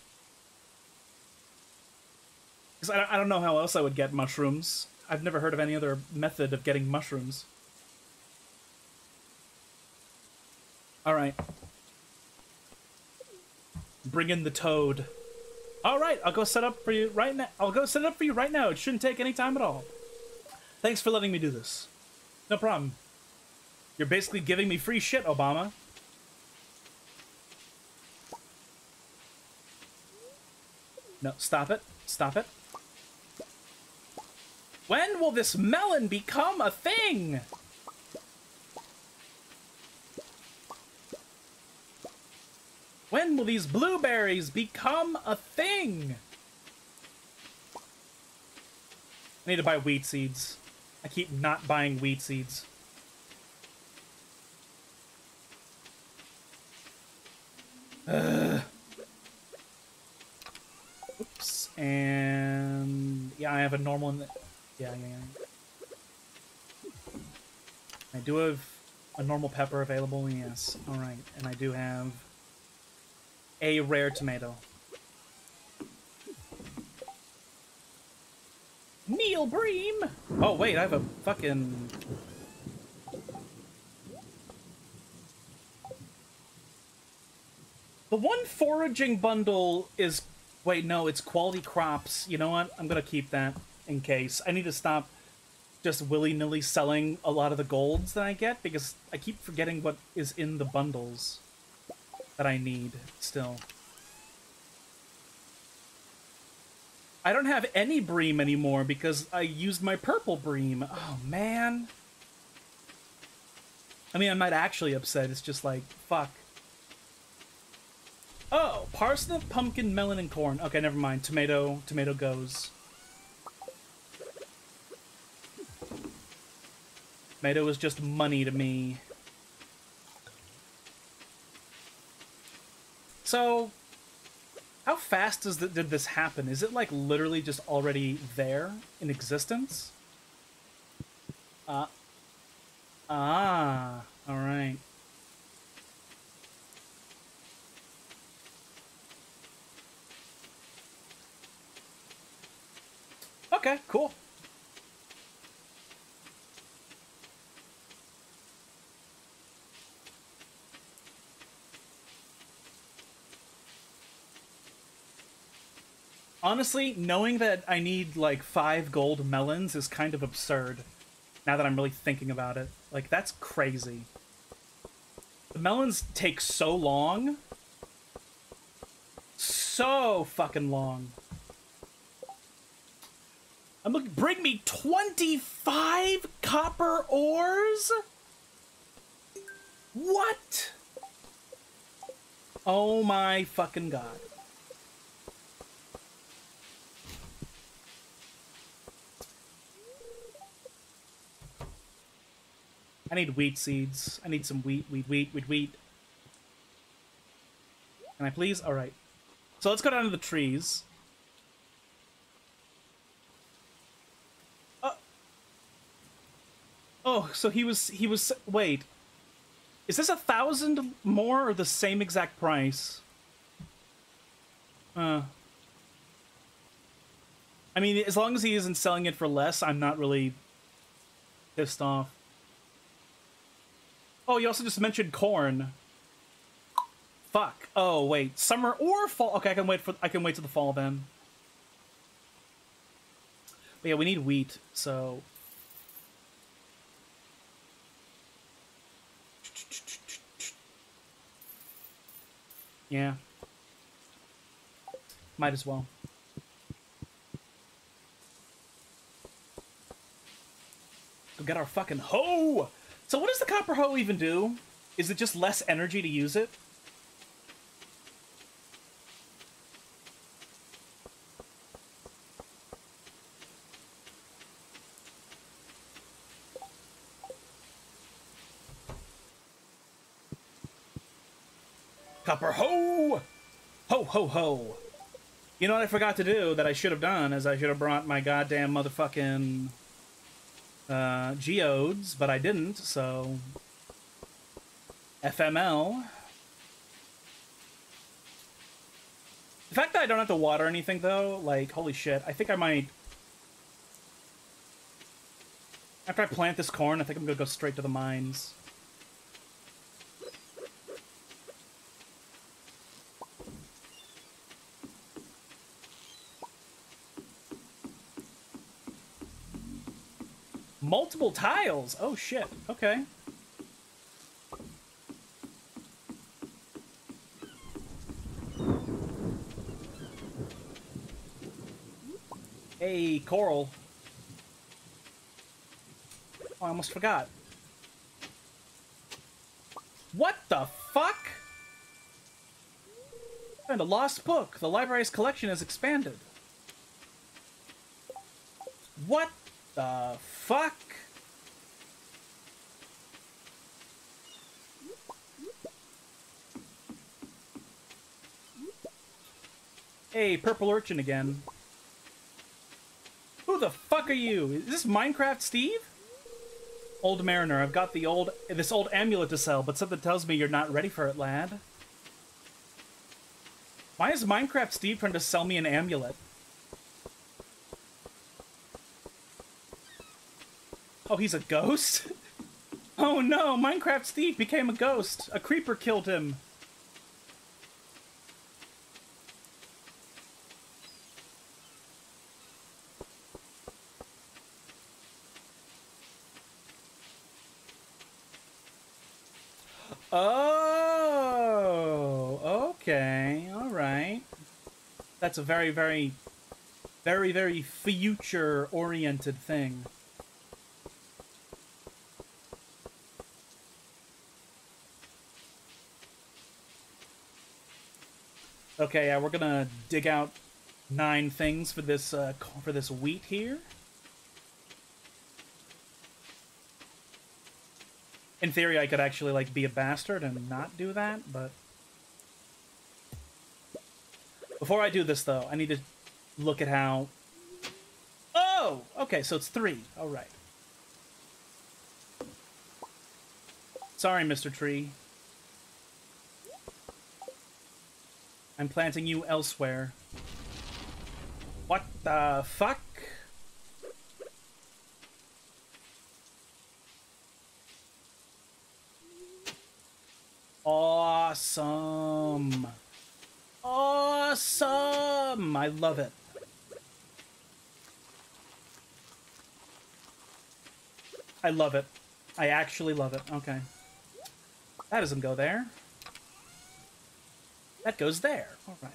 Because I, I don't know how else I would get mushrooms. I've never heard of any other method of getting mushrooms. All right. Bring in the toad. All right, I'll go set up for you right now. I'll go set it up for you right now. It shouldn't take any time at all. Thanks for letting me do this. No problem. You're basically giving me free shit, Obama. No, stop it. Stop it. When will this melon become a thing? When will these blueberries become a thing? I need to buy wheat seeds. I keep not buying wheat seeds. Ugh. Oops. And yeah, I have a normal. Yeah, yeah, yeah. I do have a normal pepper available. Yes. All right, and I do have a rare tomato. Neil Bream! Oh, wait, I have a fucking... The one foraging bundle is... Wait, no, it's quality crops. You know what? I'm gonna keep that in case. I need to stop just willy-nilly selling a lot of the golds that I get because I keep forgetting what is in the bundles that I need still. I don't have any bream anymore because I used my purple bream. Oh, man. I mean, I'm not actually upset. It's just like, fuck. Oh, parsnip, pumpkin, melon, and corn. Okay, never mind. Tomato, tomato goes. Tomato is just money to me. So, how fast does the, did this happen? Is it like literally just already there in existence? Uh, ah, all right. Okay, cool. Honestly, knowing that I need like five gold melons is kind of absurd. Now that I'm really thinking about it, like that's crazy. The melons take so long, so fucking long. I'm looking. Bring me twenty-five copper ores. What? Oh my fucking god. I need wheat seeds. I need some wheat, wheat, wheat, wheat, wheat. Can I please? All right. So let's go down to the trees. Uh, oh, so he was, he was, wait. Is this a thousand more or the same exact price? Uh. I mean, as long as he isn't selling it for less, I'm not really pissed off. Oh, you also just mentioned corn. Fuck. Oh, wait. Summer or fall. Okay, I can wait for I can wait till the fall then. But yeah, we need wheat, so Yeah. Might as well. Go get our fucking hoe! So what does the copper hoe even do? Is it just less energy to use it? Copper hoe! Ho, ho, ho! You know what I forgot to do that I should have done is I should have brought my goddamn motherfucking uh, geodes, but I didn't, so FML. The fact that I don't have to water anything, though, like, holy shit, I think I might... After I plant this corn, I think I'm gonna go straight to the mines. Multiple tiles. Oh shit. Okay. Hey, Coral. Oh, I almost forgot. What the fuck? And a lost book. The library's collection has expanded. What the fuck? Hey, Purple Urchin again. Who the fuck are you? Is this Minecraft Steve? Old Mariner, I've got the old this old amulet to sell, but something tells me you're not ready for it, lad. Why is Minecraft Steve trying to sell me an amulet? Oh, he's a ghost? Oh no, Minecraft Steve became a ghost. A creeper killed him. Oh, okay, all right. That's a very, very, very, very future-oriented thing. Okay, yeah, we're gonna dig out nine things for this uh, for this wheat here. In theory, I could actually like be a bastard and not do that, but before I do this though, I need to look at how. Oh, okay, so it's three. All right. Sorry, Mr. Tree. I'm planting you elsewhere. What the fuck? Awesome. Awesome. I love it. I love it. I actually love it. Okay. That doesn't go there. That goes there. All right.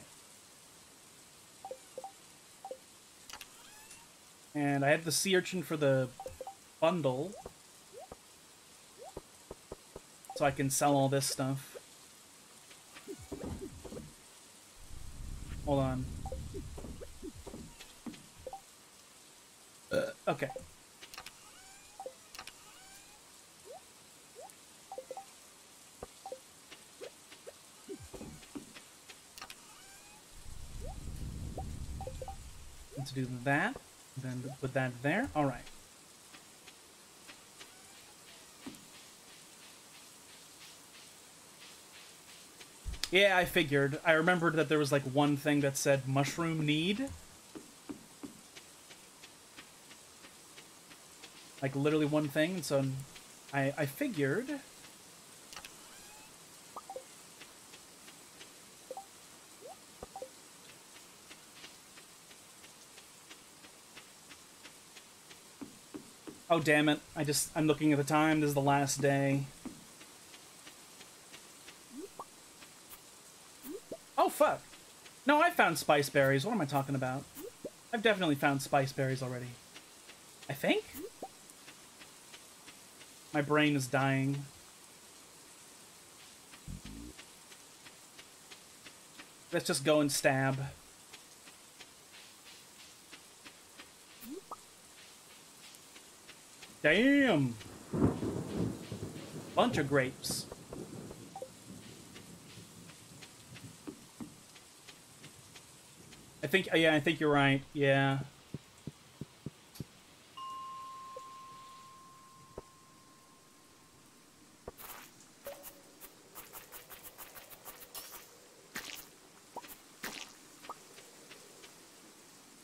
And I have the sea urchin for the bundle. So I can sell all this stuff. Hold on. Uh, okay. Do that. Then put that there. All right. Yeah, I figured. I remembered that there was like one thing that said mushroom need. Like literally one thing, so I I figured Oh damn it. I just I'm looking at the time. This is the last day. Oh fuck. No, I found spice berries. What am I talking about? I've definitely found spice berries already. I think? My brain is dying. Let's just go and stab. Damn! Bunch of grapes. I think, yeah, I think you're right. Yeah.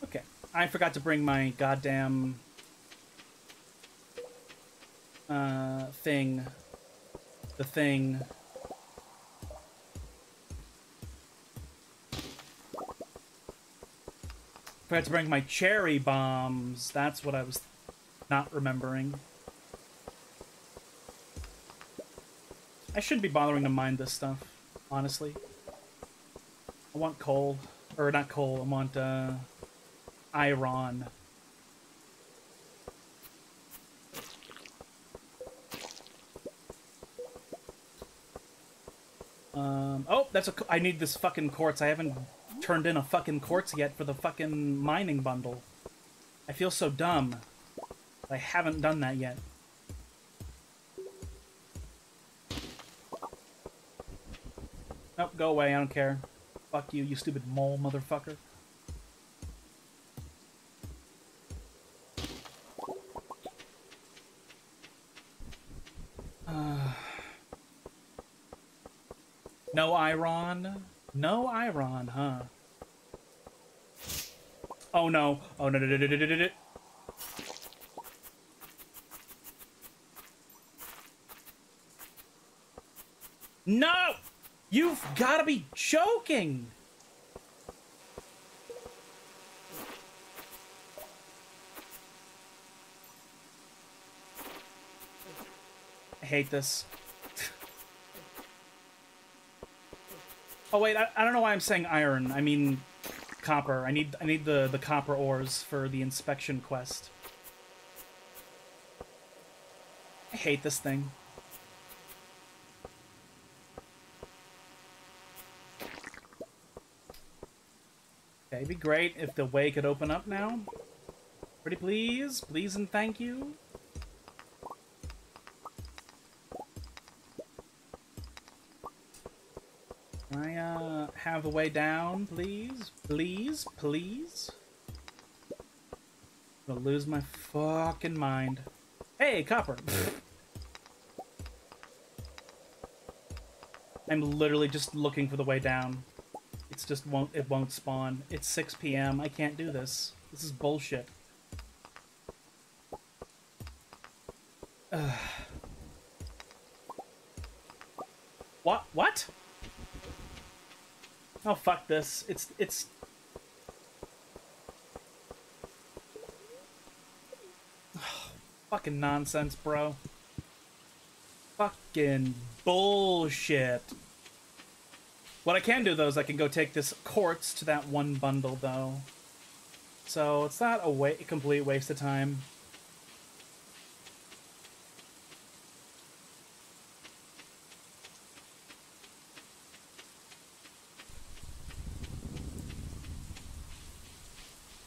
Okay. I forgot to bring my goddamn thing. The thing. Forgot to bring my cherry bombs. That's what I was not remembering. I shouldn't be bothering to mine this stuff, honestly. I want coal. Or not coal, I want, uh, iron. Um, oh, that's a. I need this fucking quartz. I haven't turned in a fucking quartz yet for the fucking mining bundle. I feel so dumb. I haven't done that yet. Nope, go away. I don't care. Fuck you, you stupid mole motherfucker. No iron? No iron, huh? Oh no. Oh no, no, no, no, no! You've got to be joking! I hate this. Oh wait, I, I don't know why I'm saying iron. I mean copper. I need I need the the copper ores for the inspection quest. I hate this thing. It'd be great if the way could open up now. Pretty please, please and thank you. I, a way down, please? Please? Please? I'm gonna lose my fucking mind. Hey, copper! I'm literally just looking for the way down. It's just won't- it won't spawn. It's 6 p.m. I can't do this. This is bullshit. Ugh. What? What? Oh, fuck this. It's, it's... fucking nonsense, bro. Fucking bullshit. What I can do, though, is I can go take this quartz to that one bundle, though. So, it's not a, wa a complete waste of time.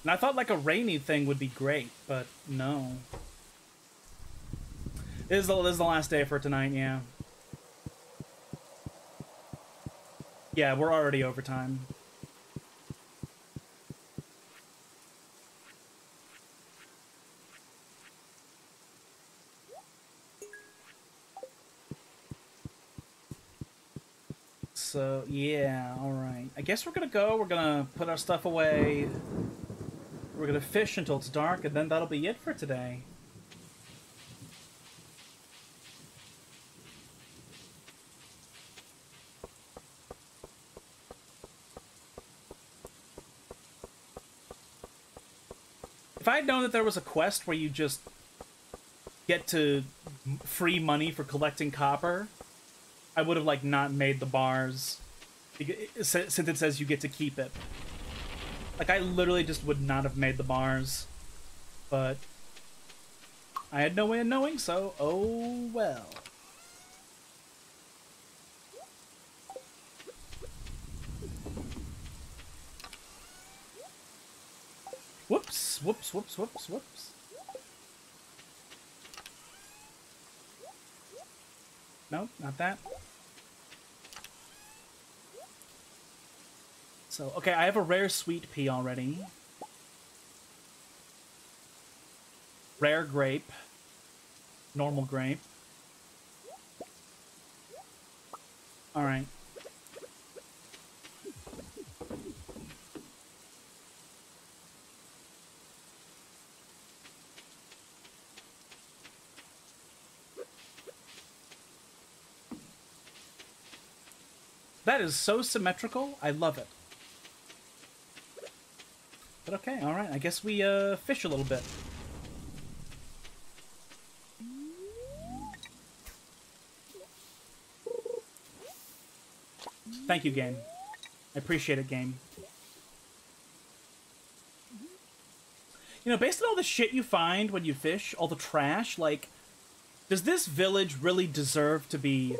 And I thought like a rainy thing would be great, but no. This is the, this is the last day for tonight, yeah. Yeah, we're already overtime. So, yeah, alright. I guess we're gonna go, we're gonna put our stuff away, we're gonna fish until it's dark, and then that'll be it for today. If I'd known that there was a quest where you just get to free money for collecting copper, I would have like not made the bars since it says you get to keep it. Like, I literally just would not have made the bars. But I had no way of knowing, so oh well. Whoops, whoops, whoops, whoops, whoops. No, not that. So, okay, I have a rare sweet pea already. Rare grape. Normal grape. Alright. That is so symmetrical. I love it. But okay, alright, I guess we uh, fish a little bit. Thank you, game. I appreciate it, game. You know, based on all the shit you find when you fish, all the trash, like, does this village really deserve to be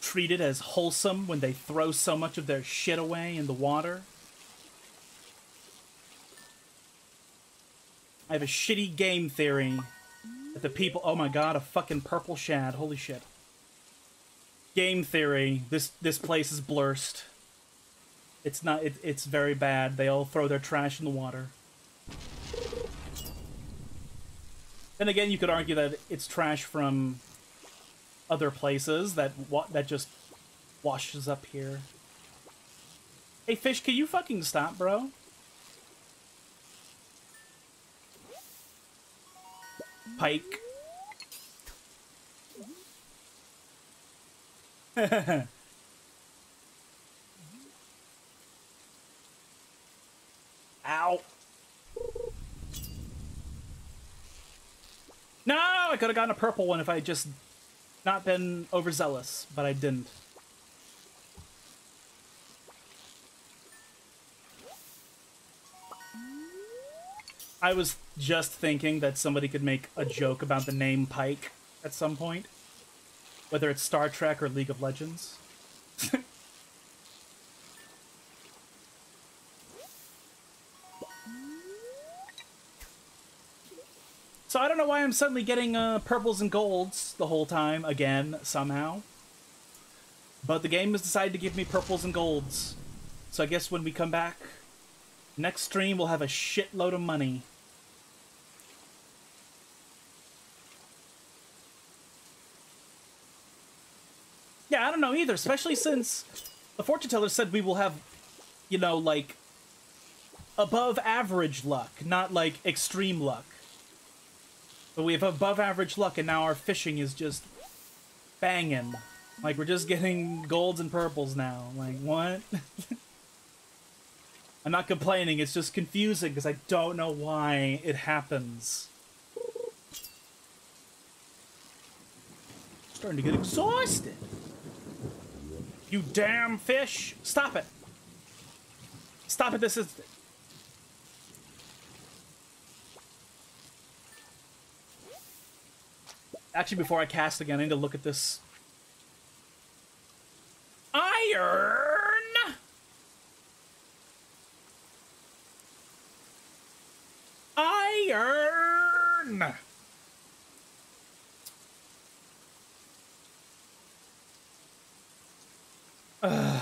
treated as wholesome when they throw so much of their shit away in the water? I have a shitty game theory that the people. Oh my god, a fucking purple shad. Holy shit. Game theory. This this place is blurst. It's not. It, it's very bad. They all throw their trash in the water. Then again, you could argue that it's trash from other places that that just washes up here. Hey, fish, can you fucking stop, bro? Pike. Ow. No, I could have gotten a purple one if I had just not been overzealous, but I didn't. I was just thinking that somebody could make a joke about the name Pike at some point. Whether it's Star Trek or League of Legends. so I don't know why I'm suddenly getting uh, purples and golds the whole time, again, somehow. But the game has decided to give me purples and golds. So I guess when we come back, next stream we'll have a shitload of money. Don't know either, especially since the fortune teller said we will have, you know, like above average luck, not like extreme luck. But we have above average luck, and now our fishing is just banging. Like, we're just getting golds and purples now. Like, what? I'm not complaining, it's just confusing because I don't know why it happens. Starting to get exhausted. You damn fish! Stop it! Stop it, this is... Actually, before I cast again, I need to look at this. Iron! Iron! Uh.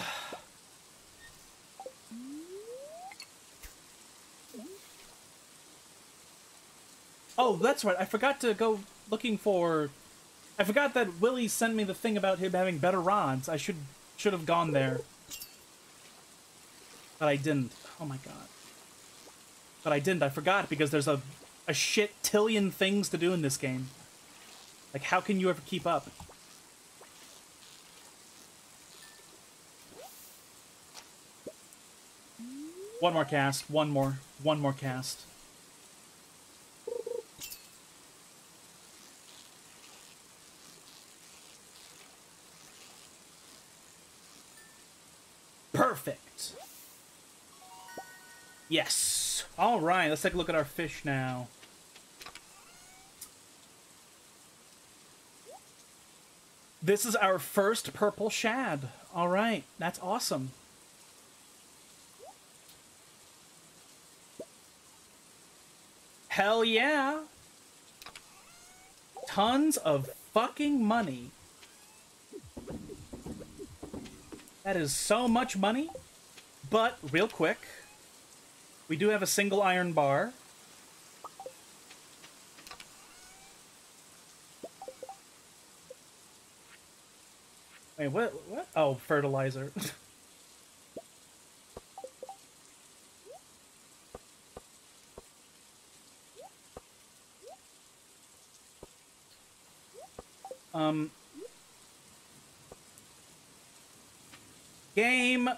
Oh, that's right. I forgot to go looking for. I forgot that Willy sent me the thing about him having better rods. I should should have gone there, but I didn't. Oh my god. But I didn't. I forgot because there's a a shit tillion things to do in this game. Like, how can you ever keep up? One more cast. One more. One more cast. Perfect. Yes. All right, let's take a look at our fish now. This is our first purple shad. All right, that's awesome. Hell yeah. Tons of fucking money. That is so much money. But, real quick, we do have a single iron bar. Wait, what? What? Oh, fertilizer. Um, game.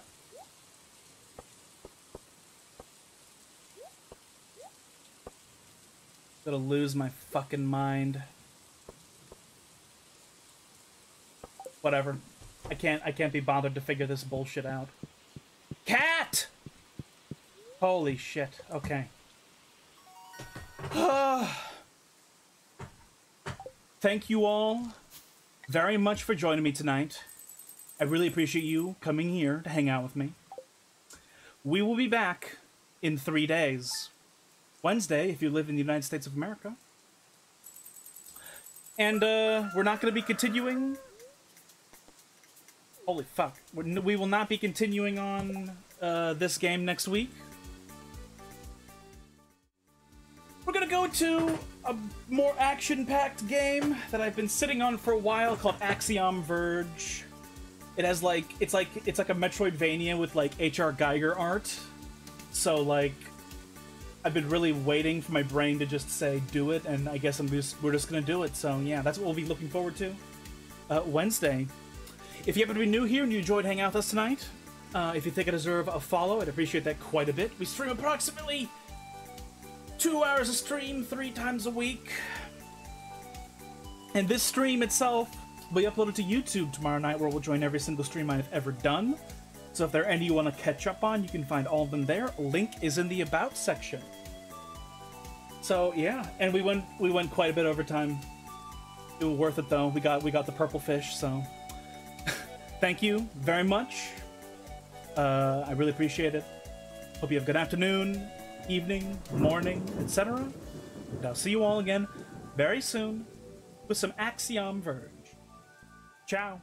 Gonna lose my fucking mind. Whatever. I can't I can't be bothered to figure this bullshit out. Cat! Holy shit. Okay. Thank you all very much for joining me tonight. I really appreciate you coming here to hang out with me. We will be back in three days. Wednesday, if you live in the United States of America. And uh, we're not going to be continuing. Holy fuck. We will not be continuing on uh, this game next week. We're going to go to a more action-packed game that I've been sitting on for a while called Axiom Verge. It has like it's like it's like a Metroidvania with like HR Geiger art. So like I've been really waiting for my brain to just say do it, and I guess I'm just we're just gonna do it. So yeah, that's what we'll be looking forward to. Uh, Wednesday. If you happen to be new here and you enjoyed hanging out with us tonight, uh, if you think I deserve a follow, I'd appreciate that quite a bit. We stream approximately two hours of stream three times a week. And this stream itself will be uploaded to YouTube tomorrow night, where we'll join every single stream I've ever done. So if there are any you want to catch up on, you can find all of them there. Link is in the About section. So yeah, and we went we went quite a bit over time. It was worth it though. We got we got the purple fish, so thank you very much. Uh, I really appreciate it. Hope you have a good afternoon, evening, morning, etc. And I'll see you all again very soon with some Axiom Verge. Ciao.